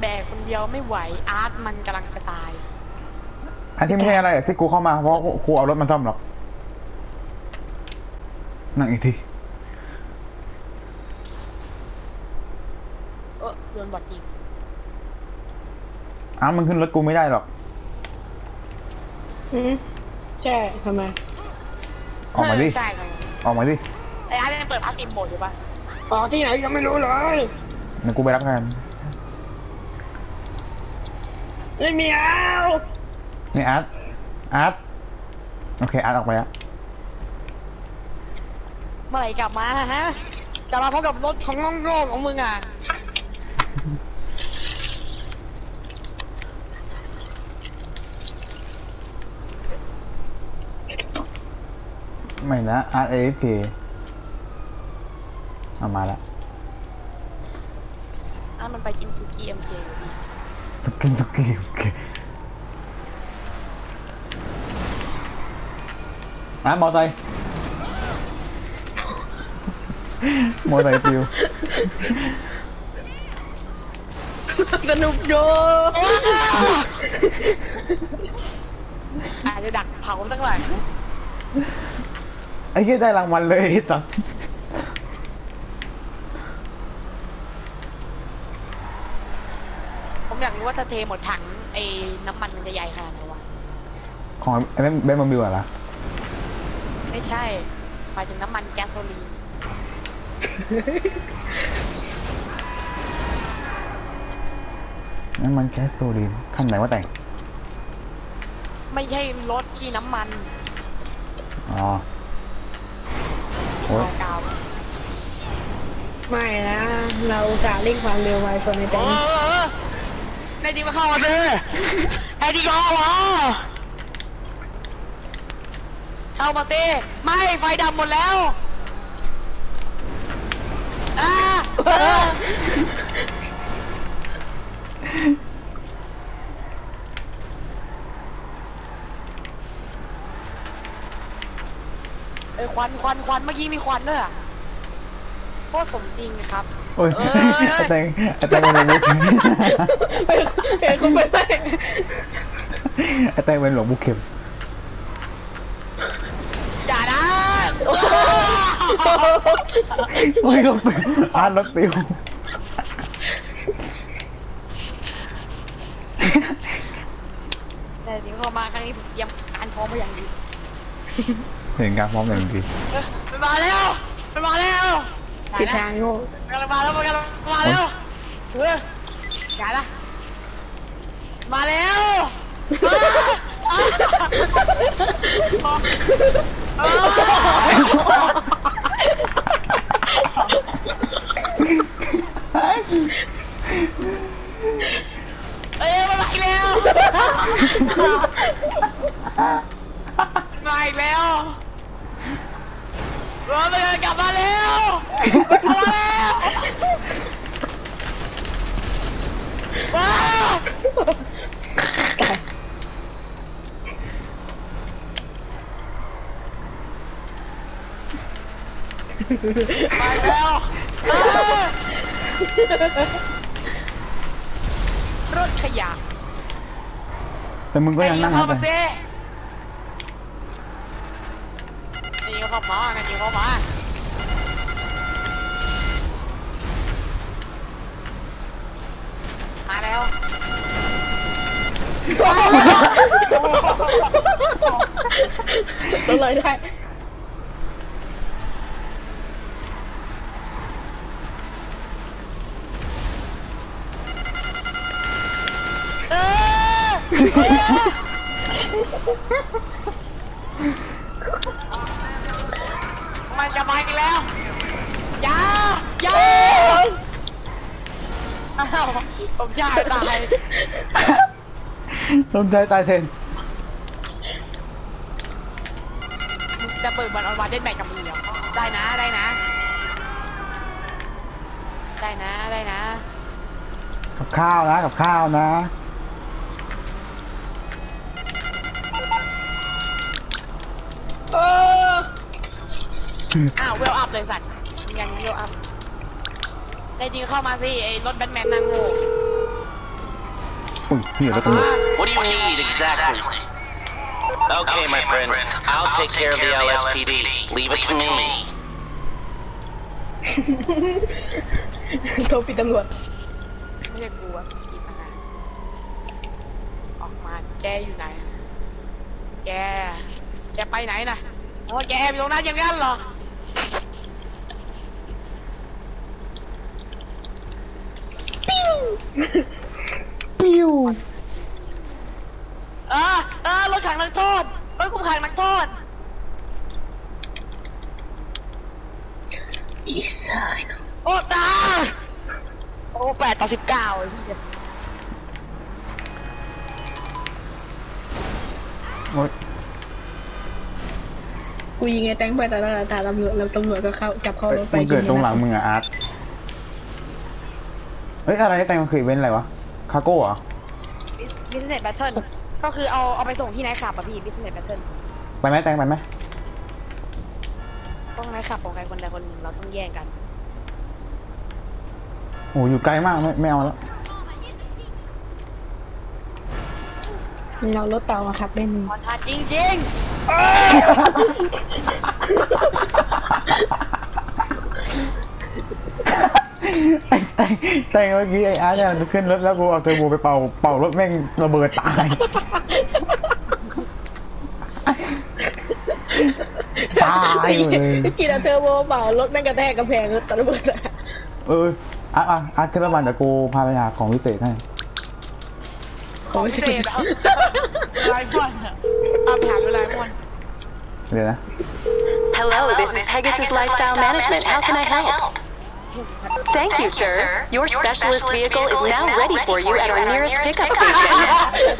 A: แบกคนเดียวไม่ไหวอาร์ตมันกำลังจะตาย
D: อันที่ไม่ใช่อะไรที่กูเข้ามาเพราะกูเอารถมันซ่อมหรอกนั่งอีกที
A: เออโดนบอดยิง
D: อ้าวมึงขึ้นรถกูไม่ได้หรอก
B: อืมใช่ทำไม
D: ออกมาดิ
A: ใช่ครับ
D: ออกมาดิ
A: ไอ้อาร์ตยังเปิดพักอิมโหมดอยู่ปะ
B: อ๋อที่ไหนก็ไม่รู้เลย
D: เดี๋ยวกูไปรับงาน
B: ไม่มีเอา
D: นี่อาร์ตอาร์ตโอเคอาร์ตออกไปแล้ว
A: เมื่อไหร่กลับมาฮะกลับมาพร้อมกับรถของโง่ๆของมึงอะ
D: ไม่นะอาร์ต AFK มาแล้ว
A: อะมันไปกินซูกี้ MK อยู่ดี
D: ตุกกินตุกกินโอเคอะมอไซค์มอไซค์ปิว
B: สนุกโกด
A: อาจจะดักเผาสักหน่อย
D: ไอ้เหี้ยได้รางวัลเลยไอ้สัส
A: ผมอยากรู้ว่าถ้าเทหมดถังไอ้น้ำมันมันจะใหญ่ขนาดไหนวะ
D: ของไอ้แบงค์แบงค์มาบิวอะล่ะ
A: ไม่ใช่หมายถึงน้ำมันแก๊สโซลีน
D: นั่นมันแก๊สโซลีนขั้นไหนว่าแต่ง
A: ไม่ใช่รถที่น้ำมัน
D: อ๋อ โอ้ย
A: กาว
B: ไม่นะ เราจะเร่งความเร็วไว้ชนใน
A: ๆ
B: แต
A: เองอในดีมาเข้ามาสิไอ้ดีก็วะเข้ามาสิไม่ไฟดำหมดแล้วอ่า เออเอ้ยควันควันควันเมื่อกี้มีควันด้วยอะโคตรสมจริงครับ
D: โอ้ย
A: เอ้ย
D: ไอ้แตงไอ้แตงเป็นหลวงบุก
B: เอ้ยคุณไปได้
D: ไอ้แตงเป็นหลวงบุกเข็ม
A: อย่านะ
D: โอ้ยรถปิวอาร์ตรถปิว
A: แต่ถึงเข้ามาครั้งนี้ผมเตรียมการพร้อมมาอย่างดี
D: เห็นการพร้อมอย่างดี
A: เอ้ยมันมาแล้วมันมาแล้ว
B: ผิดทางโง่
A: มันกำลังมาแล้วมันกำลังมาแล้วเฮ้ยอย่าละมาแล้วเอ้ยมาอีกแล้วมาอีกแล้ว เออมันกลับมาแล้วกลับมาแล้วว้าวมาอีกแล้วเออรถขยะ
D: แต่มึงก็ยังนั่ง
A: เข้า
D: นะ
A: มาสินี่เข้ามานั่นนี่เข้ามามาแล้ว
B: ต้องเลยได้
A: เออมัน จะมาอีกแล้วอย่าอย่าอ้าวผมชายตาย
D: สนใจตายเทน
A: มึงจะเปิดบอลออนวานเล่นแบกกับมือเหรอได้นะได้นะ ได้นะได้นะ
D: กับข้าวนะ กับข้าวนะ
A: อ้าวเวลอัพเลยสัตว์มึงยังเวลอัพได้จริงเข้ามาสิไอ้รถแบทแมนนางโง่
D: อุ้ยพี่แล้วตำรวจ
E: What do you need exactly?
G: Okay, my friend. I'll take care of the LSPD. Leave it to me.
B: โทรปิดตำรวจ
A: ไม่ใช่กูอะกินมานานออกมาแกอยู่ไหน แก แกไปไหนนะอ๋อแกอยู่ตรงนั้นอย่างนั้นเหรอ
D: ปิ้ว
A: เออเออรถขังนักโทษรถคุมขังนักโทษ
B: อีสาน
A: โอ้ตายโอ้แปดต่อสิบเก้าไอ้พี่
D: โอ๊ย
B: กูยิงไอ้แตงไปแต่ละตาตำรวจแล้วตำรวจก็เข้าจับเข้ารถไป
D: มันเกิดตรงหลังมึงอะอาร์ต เฮ้ย อะไรแต่งมันคืออีเว้นอะไรวะ คาโก้เหรอ
A: business battle ก็คือเอาเอาไปส่งที่ nightclub อะพี่ business battle
D: ไปไหมแต่งไปไหม
A: ต้อง nightclub ของใครคนใดคนหนึ่งเราต้องแย่งกัน
D: โอ้อยู่ไกลมากไม่ไม่เอาแล้ว
B: เรารถเต่าอะครับเล่น
A: ขอทานจริง
D: แต่งแต่งเมื่อกี้ไอ้อาร์ตเนี่ยมันขึ้นรถแล้วกูเอาเทอร์โบไปเป่าเป่ารถแม่งระเบิดตายตายหมดเลย
B: กินอะเทอร์โบเปล่ารถแม่งกระแทกกระแพงรถตะระเบิดอะ
D: เอออาร์ตอะอาร์ตขึ้นรถมาเดี๋ยวกูพาไปหาของวิเศษให้
A: ๆของพิเศษอะไลฟ์บอลอะเอาไปหาดูไลฟ์บอล
D: เดี๋ยวนะ
H: Hello, this is Pegasus Lifestyle Management. How can I help? Thank you, sir. Your specialist vehicle is now ready for you at our nearest pickup station.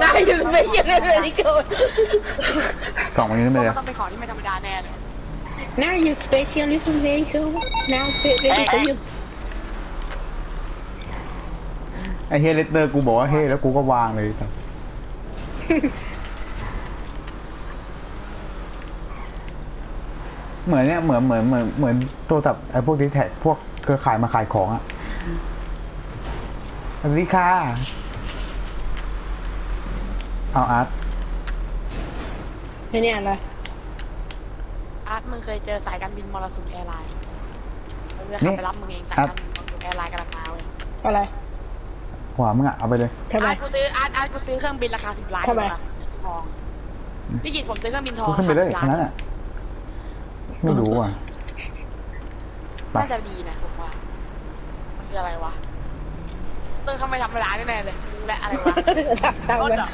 B: นายจะไม่ยังไม่ได้เกิน
D: กล่องวันนี้ไม่
A: มั
D: เลย
A: นต้องเป็นของที่ไม่ธรรมดาแน่เลย
B: Now you specialist vehicle now fit ready for you
D: ไอ้เฮเลตเตอร์กูบอกว่าเฮ้แล้วกูก็วางเลยครับเหมือนเนี่ยเหมือนเหมือนเหมือนเหมือนโทรศัพท์ไอ้พวกที่แท็กพวก เครือข่ายมาขายของอะสวัสดีค่ะ เอาอาร์ต
B: ไอ้เนี่ยอะไร
A: อาร์ตมึงเคยเจอสายการบินมรสุม Airline มึงจะขับไปรับมึงเองสายการบินมรสุม Airline กำลังมาเว้ย
B: อะไร
D: ขวามึงอะเอาไปเลย
B: ทำไม
A: อาร์ตกูซื้ออาร์ตอาร์ตกูซื้อเครื่องบินราคาสิบล้าน
B: ทำไม
A: ดีกว่าทองพี่กิตผมซื้อเครื่องบินทอง
D: กูขึ้นไปเลย
A: รา
D: แค่
A: คา
D: นั้น
A: 10
D: อะไม่รู้อะไป
A: น่าจะดีนะผมว่ามันคืออะไรวะเตอร์เขาไม่ธรรมดาแน่ๆเลยรู้แล้วอะไรวะ
B: ตาม
A: รถ
B: กัน
A: เหรอ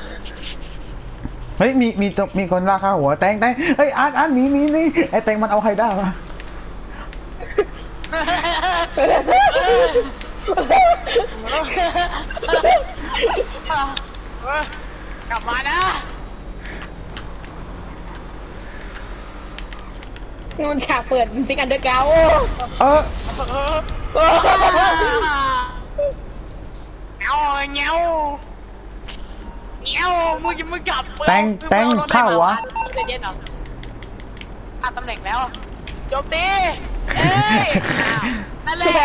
D: เฮ้ยมีมีตัวมีคนลากข้าหัวแตงแตงเฮ้ยอาร์ตอาร์ตหนีหนีหนีไอ้แตงมันเอาใครได้วะ
A: กลับมานะ
B: นู่นฉากเปิดติ๊กอันเดอร์เกา
D: เออ
A: เงี้ยวเงี้ยวเงี้ยวมึงมึงกลับ
D: แตงแตงข้าวะ
A: เย็นเหรออะตำแหน่งแล้วโจมตีเอ้ยอ้าวนั่นแหละ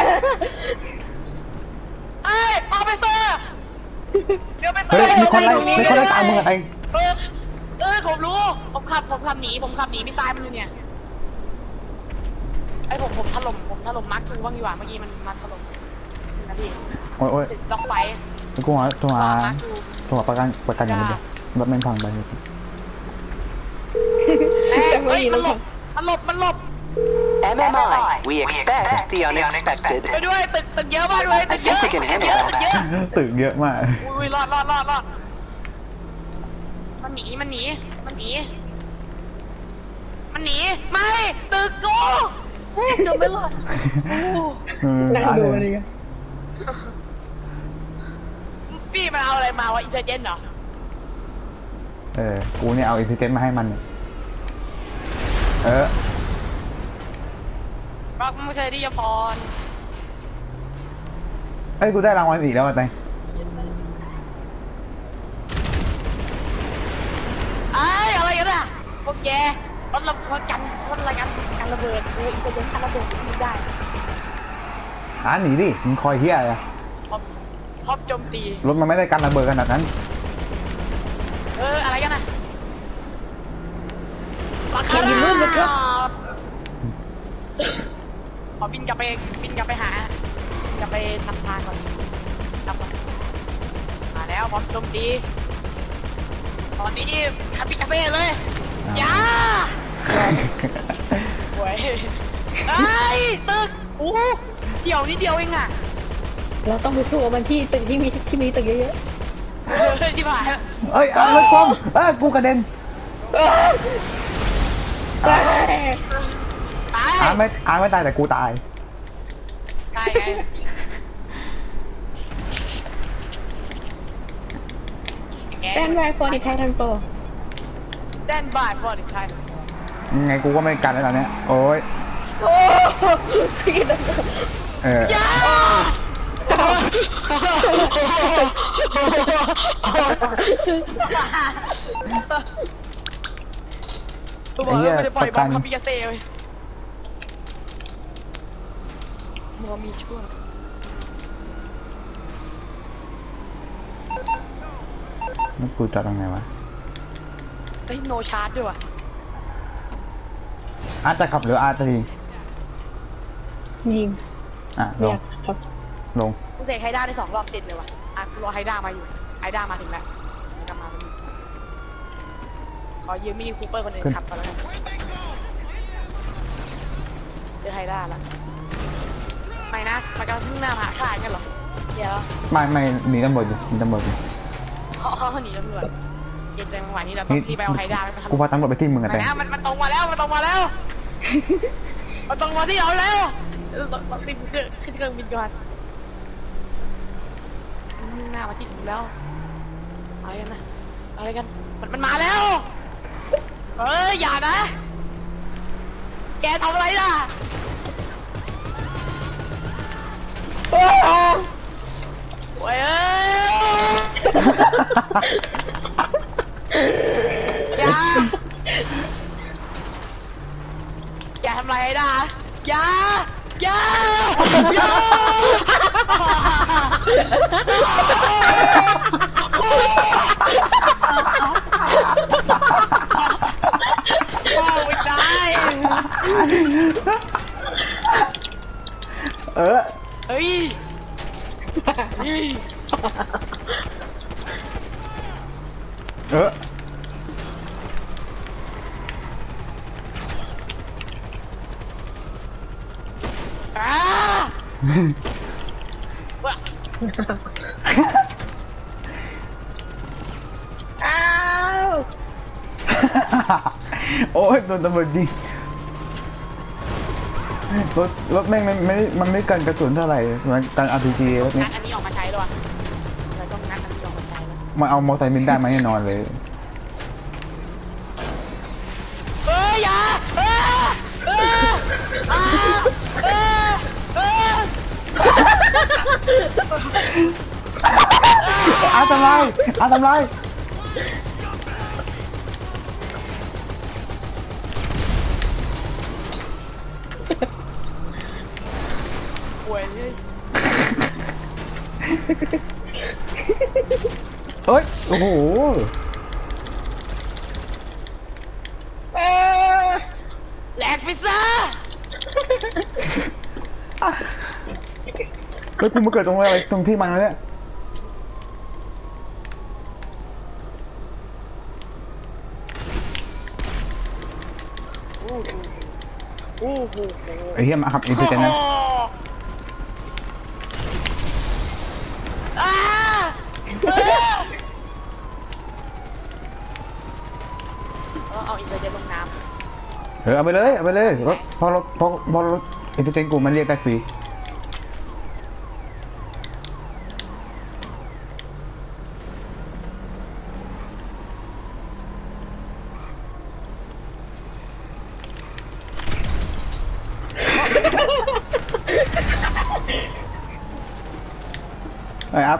A: เอ้ยออกไปเซอร์เดี๋ยวไปเซอ
D: เฮ้ย
A: ร์
D: มีคนไล่มีคนไล่ตามมึงอะแตง
A: เออเออผมรู้ ผมขับผมขับหนีผมขับหนีมิสไซล์มันอยู่เนี่ย ไอ้ผมผมถล่มผมถล่มมาร์คทูบ้างดีกว่าเมื่อกี้มันมาถล่มนี่นะพี่
D: โอ้ยโอ้ย
A: สิด็อกไฟ
D: กูหาตัวหา
A: มาร์คทู
D: ตัวประกันประกันอย่างนี้เดียวรถแม่งพังไป
A: แม่งเฮ้ยมันหลบมันหลบมันหลบ
I: MMI, we expect the unexpected.
A: ไปด้วยตึกตึกเยอะมากเลยตึกเยอะ
I: I think we can
A: ตึกเย
I: handle
A: อะตึกเยอะ
D: ตึกเยอะมาก
A: อุ้ยรอดรอดรอดรอดมันหนีมันหนีมันหนีมันหนีไม่ตึกกู เกือบไม่รอด
D: เออ
B: นั่ง
D: อาร์ต
B: ดู
D: เล
B: เลย
D: ย
B: กัน
A: พี่มันเอาอะไรมาวะ Insurgent เหรอ
D: เออ กูเนี่ยเอา Insurgent มาให้มันเนี่ยเออ
A: รักไม่เคยที่จะพร
D: เอ้ยกูได้รางวัลอีกแล้วอะแตง
A: ไอ้ยอะไรกันอะพวกแก รถระรถกันรถอะไรกันกันระเบิดเออ Insurgent กันระเบิดยิงได้
D: อาร์ตหนีดิมึงคอยเฮียอะไรอะ
A: พร้อมพร้อมโจมตี
D: รถมันไม่ได้กันระเบิดขนาดนั้น
A: เอออะไรกันอะมาคา
B: ยิงมืดเลยครับ
A: ขอบินกลับไปบินกลับไปหากลับไปทำทางก่อนกลับก่อนมาแล้วพร้อมโจมตี ตอนนี้คาปิกาเซ่เลย อยา โว้ยไอ้ยตึกโอ้เฉียวนิดเดียวเองอะ
B: เราต้องไปสู้กับมันที่ตึกที่มีที่มีตึกเยอะ
A: เออชิบหายแล้ว
D: เอ้ยอารถคว่ำเอ้ยกูกระเด็น
B: ๆ
A: ตาย
D: อาร์ไม่อาร์ไม่ตายแต่กูตาย
A: ตายไง
B: แซนไวโฟร์ดไททันโปร
A: แดนบายฟอร์ดิ ไทย
D: ยังไงกูก็ไม่กันแล้วตอนเนี้ยโอ้ย
B: โอ้พี่ต้อง
D: เออ
A: ยากูบอกแล้วไม่ได้ปล่อยบอมคาปิกาเซ่เว้ยมัวมีชั่ว
D: แล้วกูจอดตรงไหนวะ
A: เฮ้ย no charge ด้วยว่ะ
D: อาร์ตจะขับหรืออาร์ตจะยิง
B: ยิง
D: อะล
B: เรีย
D: ง
B: กครับ
D: ลง
A: กูเสก Hydra ได้สองรอบติดเลยว่ะอะกูรอ Hydra มาอยู่ Hydra มาถึงแล้วกลับมาแล้วขอยืม Mini Cooper คนอื่นขับก่อนแล้วกันเจอ Hydra ละไม่นะมันกำลังมุ่งหน้ามาหาข้ากันเหรอเดี๋ยว
D: ไม่ไม่หนีตำรวจอยู่หนีตำรวจอยู่
A: เขาเขาหนีตำรวจเกรงใจจังหวะนี้เราต้องรีบไปเอาไฮด้าไปทำ
D: กูพาตำรวจไปที่มึงอะ
A: ไป
D: แต่
A: นะมันมันตรงมาแล้วมันตรงมาแล้ว มันตรงมาที่เราแล้วต้องต้องรีบขึ้นขึ้นเครื่องบินก่อนมุ่งหน้ามาที่ผมแล้วอะไรกันนะอะไรกันมันมันมาแล้วเอ้ยอย่านะ แกทำอะไรล่ะ
B: โอ้
A: โอ้ยเอ้ยอย่ ทำอะไรนะอย่าอย่าอย่าโอ้ยได้
D: เออ
A: เฮ้ยเฮ้ย
D: เออ
A: อ้าว
D: โอ้ยโดนตำรวจยิงรถรถแม่งไม่ไม่มันไม่กันกระสุนเท่าไหร่มันกัน RPG รถนี้
A: งัดอันนี้ออกมาใช้แล้วอะเราต้องงัดอันนี้ออกมาใช้แล้ว
D: มาเอามอเตอร์ไซค์บินได้ไหมแน่นอนเลย
A: เอ้ยอย่าเอ้ยเอ้ยอ่าเอ้ยเอ้ย
D: อาทำไรอาทำไร
A: ป่วยเลย
D: เอ้ย โอ้โห
B: เออ
A: แหลกไปซะ
D: แล้วกูมาเกิดตรงอะไรตรงที่มันวะเนี่ย
A: โอ้โห
D: ไอ้เหี้ยมาครับ Insurgent นะ
A: อ่าเออเอา Insurgent ลงน้ำ
D: เออเอาไปเลยเอาไปเลยรถพอรถพอพอรถ Insurgent กูมันเรียกได้ฟรี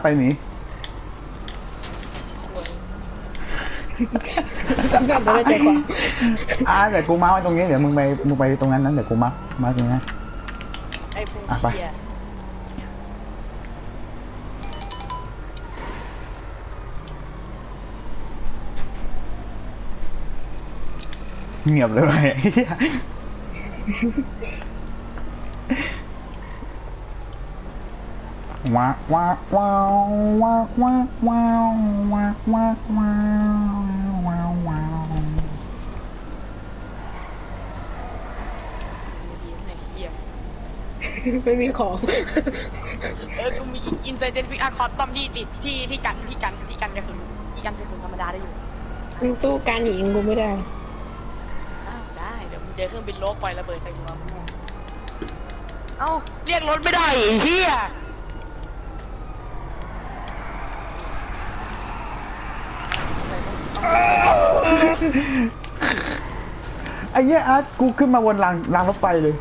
D: ไอ้อาร์ตไปหนี
B: กลับมาได้ใจกว่า
D: อ่าแต่กู mark ไว้ตรงนี้เดี๋ยวมึงไปมึงไปตรงนั้นนั้นเดี๋ยวกู mark mark ตรงนั้น
A: ไอ้พวก
D: อะไป
A: เชีย
D: เงียบเลย ไอ้เหี้ย ว้าว้าว้าวว้าว้าว้าวว้าว้าว้าวว้าวว้าว
A: ไอ้เหี้ย
B: ไม่มีของ
A: เออกูมี Insurgent Pick-Up Custom ที่ติดที่ที่กันที่กันที่กันกระสุนที่กันกระสุนธรรมดาได้อยู่
B: มึงสู้การหนีกูไม่ได้
A: อ้าวได้ เดี๋ยวมึงเจอเครื่องบินโลกปล่อยระเบิดใส่หัวมึงเอ้าเรียกรถไม่ได้ไอ้เหี้ย
D: ไอ้เหี้ยอาร์ตกูขึ้นมาบนรางรางรถไฟเลย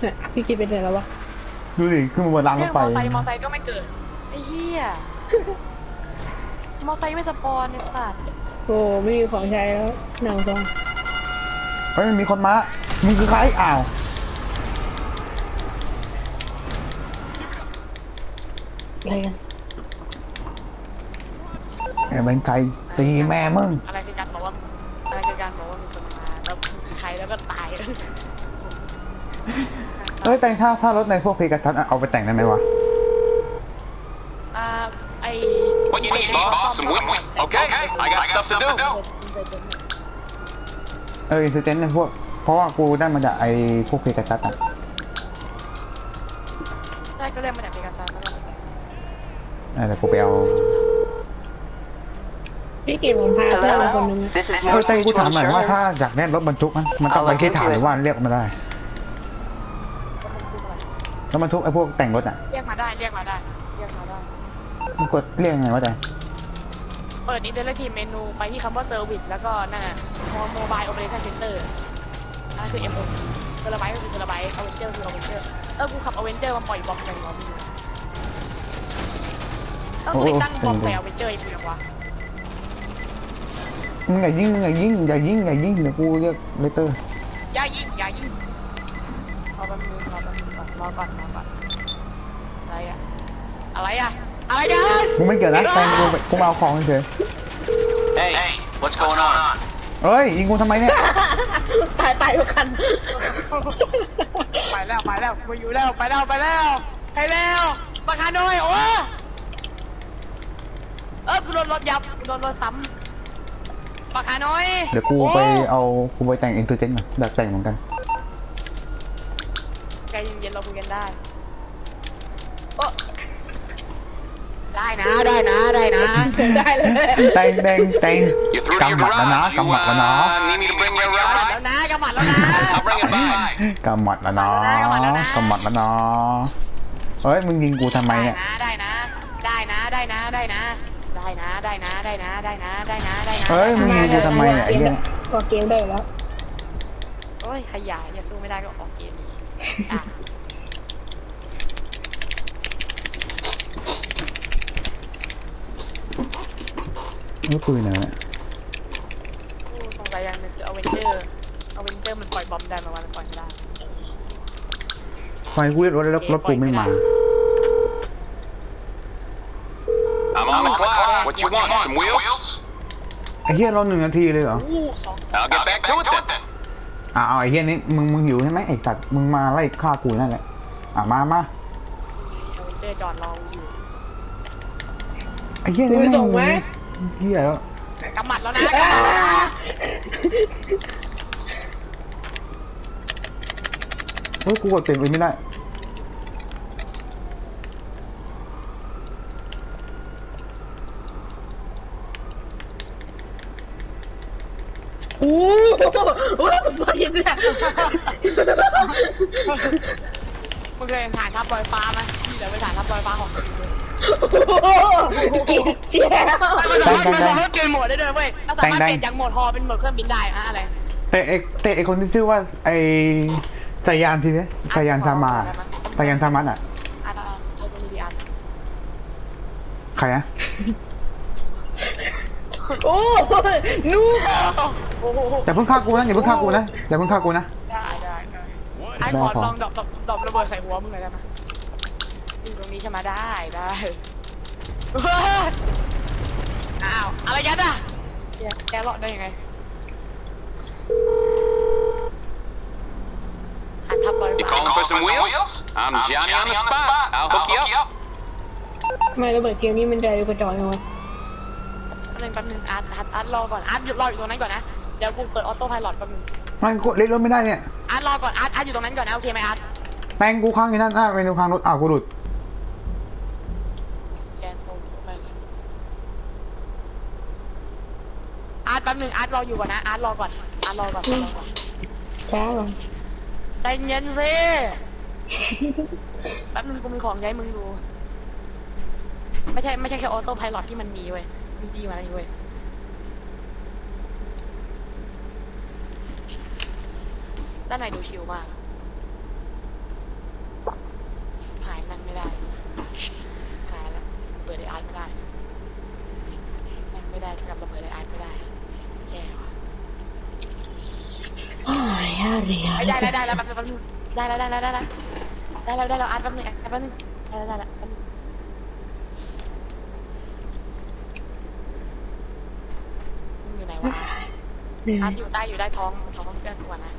B: เนี่ยพี่คิดเป็นไงแล้ววะ
D: ดูดิขึ้นมาบนรางร
A: เรีย
D: ถ
A: ก
D: ไฟ
A: มอไซค์มอไซค์ก็ไม่เกิดไอ้เหี้ยมอไซค์ไม่สปอนไอ้สัตว์
B: โอ้ไม่มีของใช้แล้วหนังซอง
D: เฮ้ยมีคนมามึงคือใครอ้าว
B: อะไรกัน
D: ไอ้เป็นใคร ตีแม่มึง
A: อะไรคือการบอกว่าอะไรคือการบอกว่ามีคนมาแล้วมึงคือใครแล้วก็ตาย
D: เอ้ยแต่ถ้าถ้ารถในพวกเพกัสทัสเอาไปแต่งได้ไหมวะ
A: อ่าไอ
E: What you need, boss? Some wheat? Okay, I got stuff to do.
D: เอออินเซนในพวก เพราะว่ากูได้มาจากไอ้พวกเพกัสทัสอะ
A: ใช่ก็เรียกมาจากเมกาซันแล้วก็
D: เออแต่กูไปเอา
B: พี่เก็บผมพาเพื่อนมาคนนึง
I: Hello? This is
D: เออ
I: Morse
D: แต่กู
I: Mutual
D: ถามหน่อยว่าถ้า
I: Insurance.
D: อยากได้รถบรรทุกมันมันต้องไปที่ฐานหรือว่าเรียกมาได้แล้วบรรทุกไอ้พวกแต่งรถอะ
A: เรียกมาได้เรียกมาได้เรียกมาได้
D: มันกดเรียกยังไงวะแต่
A: เปิด interaction menu ไปที่คำว่า service แล้วก็นั่นน่ะ Mobile Operations Center นั่นคือ MOC Terrorbyte ก็คือ Terrorbyte Avenger คือ Avenger เออ กูขับ Avenger มาปล่อย bomb ใส่หัวมึงเออกูติดตั้ง bomb ใส่อเวนเจอร์อีกเพียงวะ
D: มึงอย่ายิงมึงอย่ายิงอย่ายิงอย่ายิงเดี๋ยวกูเรียก Lazerอ
A: ย่ายิงอย่ายิงรอแป๊บนึงรอแป๊บนึงก่อนรอก่อนรอก่อนอะไรอะอะไรอะอะไรกัน
D: กูไม่เกี่ยวนะแต่กูไปกูมาเอาของเฉย
G: Hey, what's going on?
D: เอ้ยยิงกูทำไมเนี่ย
B: ตายตายทุกคัน
A: ไปแล้วไปแล้วกูอยู่แล้วไปแล้วไปแล้วไปแล้วปากกาน้อยโอ้เออกูโดนรถยับกูโดนรถซ้ำ ปากกาน้อย
D: เดี๋ยวกูไป
A: โอ้
D: เอากูไปแต่งอินเตอร์เจนก่อนแบบแต่งเหมือนกัน
A: ใจเย็นๆเราคุยกันได้โอ้ได้นะได้นะได้นะ
B: ได้เลย
D: แตงแตงแตง
E: You're through to your
D: กำหมัดแล้วนะ
E: garage. You
D: กำหมัดแล้วนะ
E: uh, need me to bring you a
A: กำหมัด
E: ride?
A: แล้วนะกำหมัดแล้วนะ
E: I'll bring it by.
D: กำหมัดแล้วนะ
A: กำหมัดแล้วนะ
D: กำหมัดแล้วนะเฮ้ยมึงยิงกูทำไม
A: ได้
D: เนี่ย
A: นะได้นะได้นะได้นะได้นะได้ นะได้นะได้นะได้นะได้นะได้นะ
D: เฮ้ยมึงยิงกูทำไมเนี่ยไอ้เหี้ย
B: ออกเกมได้อยู่แล้ว
A: โอ้ยขยายอย่าสู้ไม่ได้ก็ออกเกมนี้อะ
D: นี่ปืนเหรอเนี่ย
A: กูสงสัยอย่างหนึงคือ Avenger Avenger มันปล่อย bomb ได้ไหมวะมันปล่อยไม่ได้
D: ไฟกูเรียกรถแล้วรถกูไม่มา
E: I'm on the clock. What you want? Some wheels?
D: ไอ้เหี้ยรถหนึ่งนาทีเลยเหรอ
A: อู้สอง
E: I'll get back to it then.
D: อ่าเอาไอ้เหี้ยนี่มึงมึงหิวใช่ไหมไอ้สัตว์มึงมาไล่ฆ่ากูนั่นแหละอะมามา
A: อเวนเจอร์จอดรอกูอยู่
D: ไอ้เหี้ยนี่
B: มึง
D: แม่ง
B: ส่งไหม
D: เหี้ยแล้ว
A: กำหมัดแล้วนะกำหมัดแล้วนะ
D: เฮ้ยกูกดเต็มไปไม่ได้
B: อ้โหบอลยิงเลย
A: มึงเคยเห็นฐานทัพลอยฟ้าไหมที่เหลือเป็นฐานทัพลอยฟ้าของจริงเลย
B: โอ้โหเจ๋ง
A: มันสามารถมันสามารถเปลี่ยนโหมดได้ด้วยเว้ยเราสามารถเปลี่ยนจากโหมดฮอเป็นโหมดเครื่องบินได้ฮะอะไร
D: แต่ไอ้แต่ไอ้คนที่ชื่อว่าไอ้ Saiyan ทีนี้ Saiyan ซามา Saiyan ซามันอะ
A: อ่านอ่านเอาดูดีๆอ่าน
D: ใครอะ
B: Oh no
A: โอ้โห
D: อย่าเพิ่งฆ่ากูนะอย่าเพิ่งฆ่ากูนะอย่าเพิ่งฆ่ากูนะ
A: ได้ได้ได้ไอ้ขอลอง drop drop drop ระเบิดใส่หัวมึงหน่อยได้ไหมอยู่ตรงนี้ใช่ไหมได้ได้เฮ้ยอ้าวอะไรกันอะแกแกรอดได้ยังไงหันทับลอย
E: You
A: ฟ้า
E: calling for some wheels? I'm Johnny on the spot. I'll hook you up.
B: ไม่ระเบิดเกมนี้มันได้กระจอยเลยวะ
A: แป๊บ นึงแป๊บนึงอาร์ตอาร์ตอาร์ตรอก่อนอาร์ตหยุดรออยู่ตรงนั้นก่อนนะเดี๋ยวกูเปิด autopilot แป๊บนึง
D: ไม่กูเล่นรถไม่ได้เนี่ย
A: อาร์ตรอก่อนอาร์ตอาร์ตอยู่ตรงนั้นก่อนนะโอเคไหมอาร์ต
D: แตงกูค้างอยู่นั่นอะเมนูค้างรถอ้าวกูหลุด
A: แกนโตไปเลยอาร์ตแป๊บนึงอาร์ตรออยู่ก่อนนะอาร์ตรอก่อนอาร์ตรอก่อนอาร์ตรอก่อน
B: ช้าลง
A: ใจเย็นสิแป๊บนึงกูมีของใช้มึงดู ไม่ใช่ไม่ใช่แค่ autopilot ที่มันมีเว้ย มีดีกว่านั้นอีกเว้ยด้านในดูชิลมากหายนั่งไม่ได้หายแล้วเปิดไออาร์ตไม่ได้นั่งไม่ได้จะกลับระเบิดไออาร์ตไม่ได้แย่ว่ะ
B: อ้ายยาเรีย
A: เอ้ยได้ได้ได้แล้วแป๊บนึงแป๊บนึงได้แล้วได้แล้วได้แล้วได้แล้วได้แล้วอาร์ตแป๊บนึงแป๊บนึงได้แล้วได้แล้วแป๊บนึงมึงอยู่ไหนวะ อาร์ตอาร์ตอยู่ใต้อยู่ใต้ท้องท้องเพื่อนกูอะนะ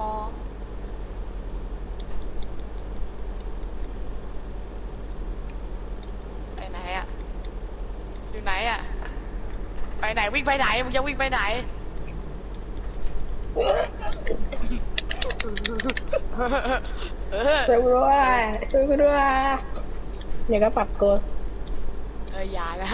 A: อ๋อไปไหนอะอยู่ไหนอะไปไหนวิ่งไปไหนมึงจะวิ่งไปไหนเออ
B: ช่วยกูด้วยช่วยกูด้วย เดี๋ยวก็ปรับโกด
A: เอออย่านะ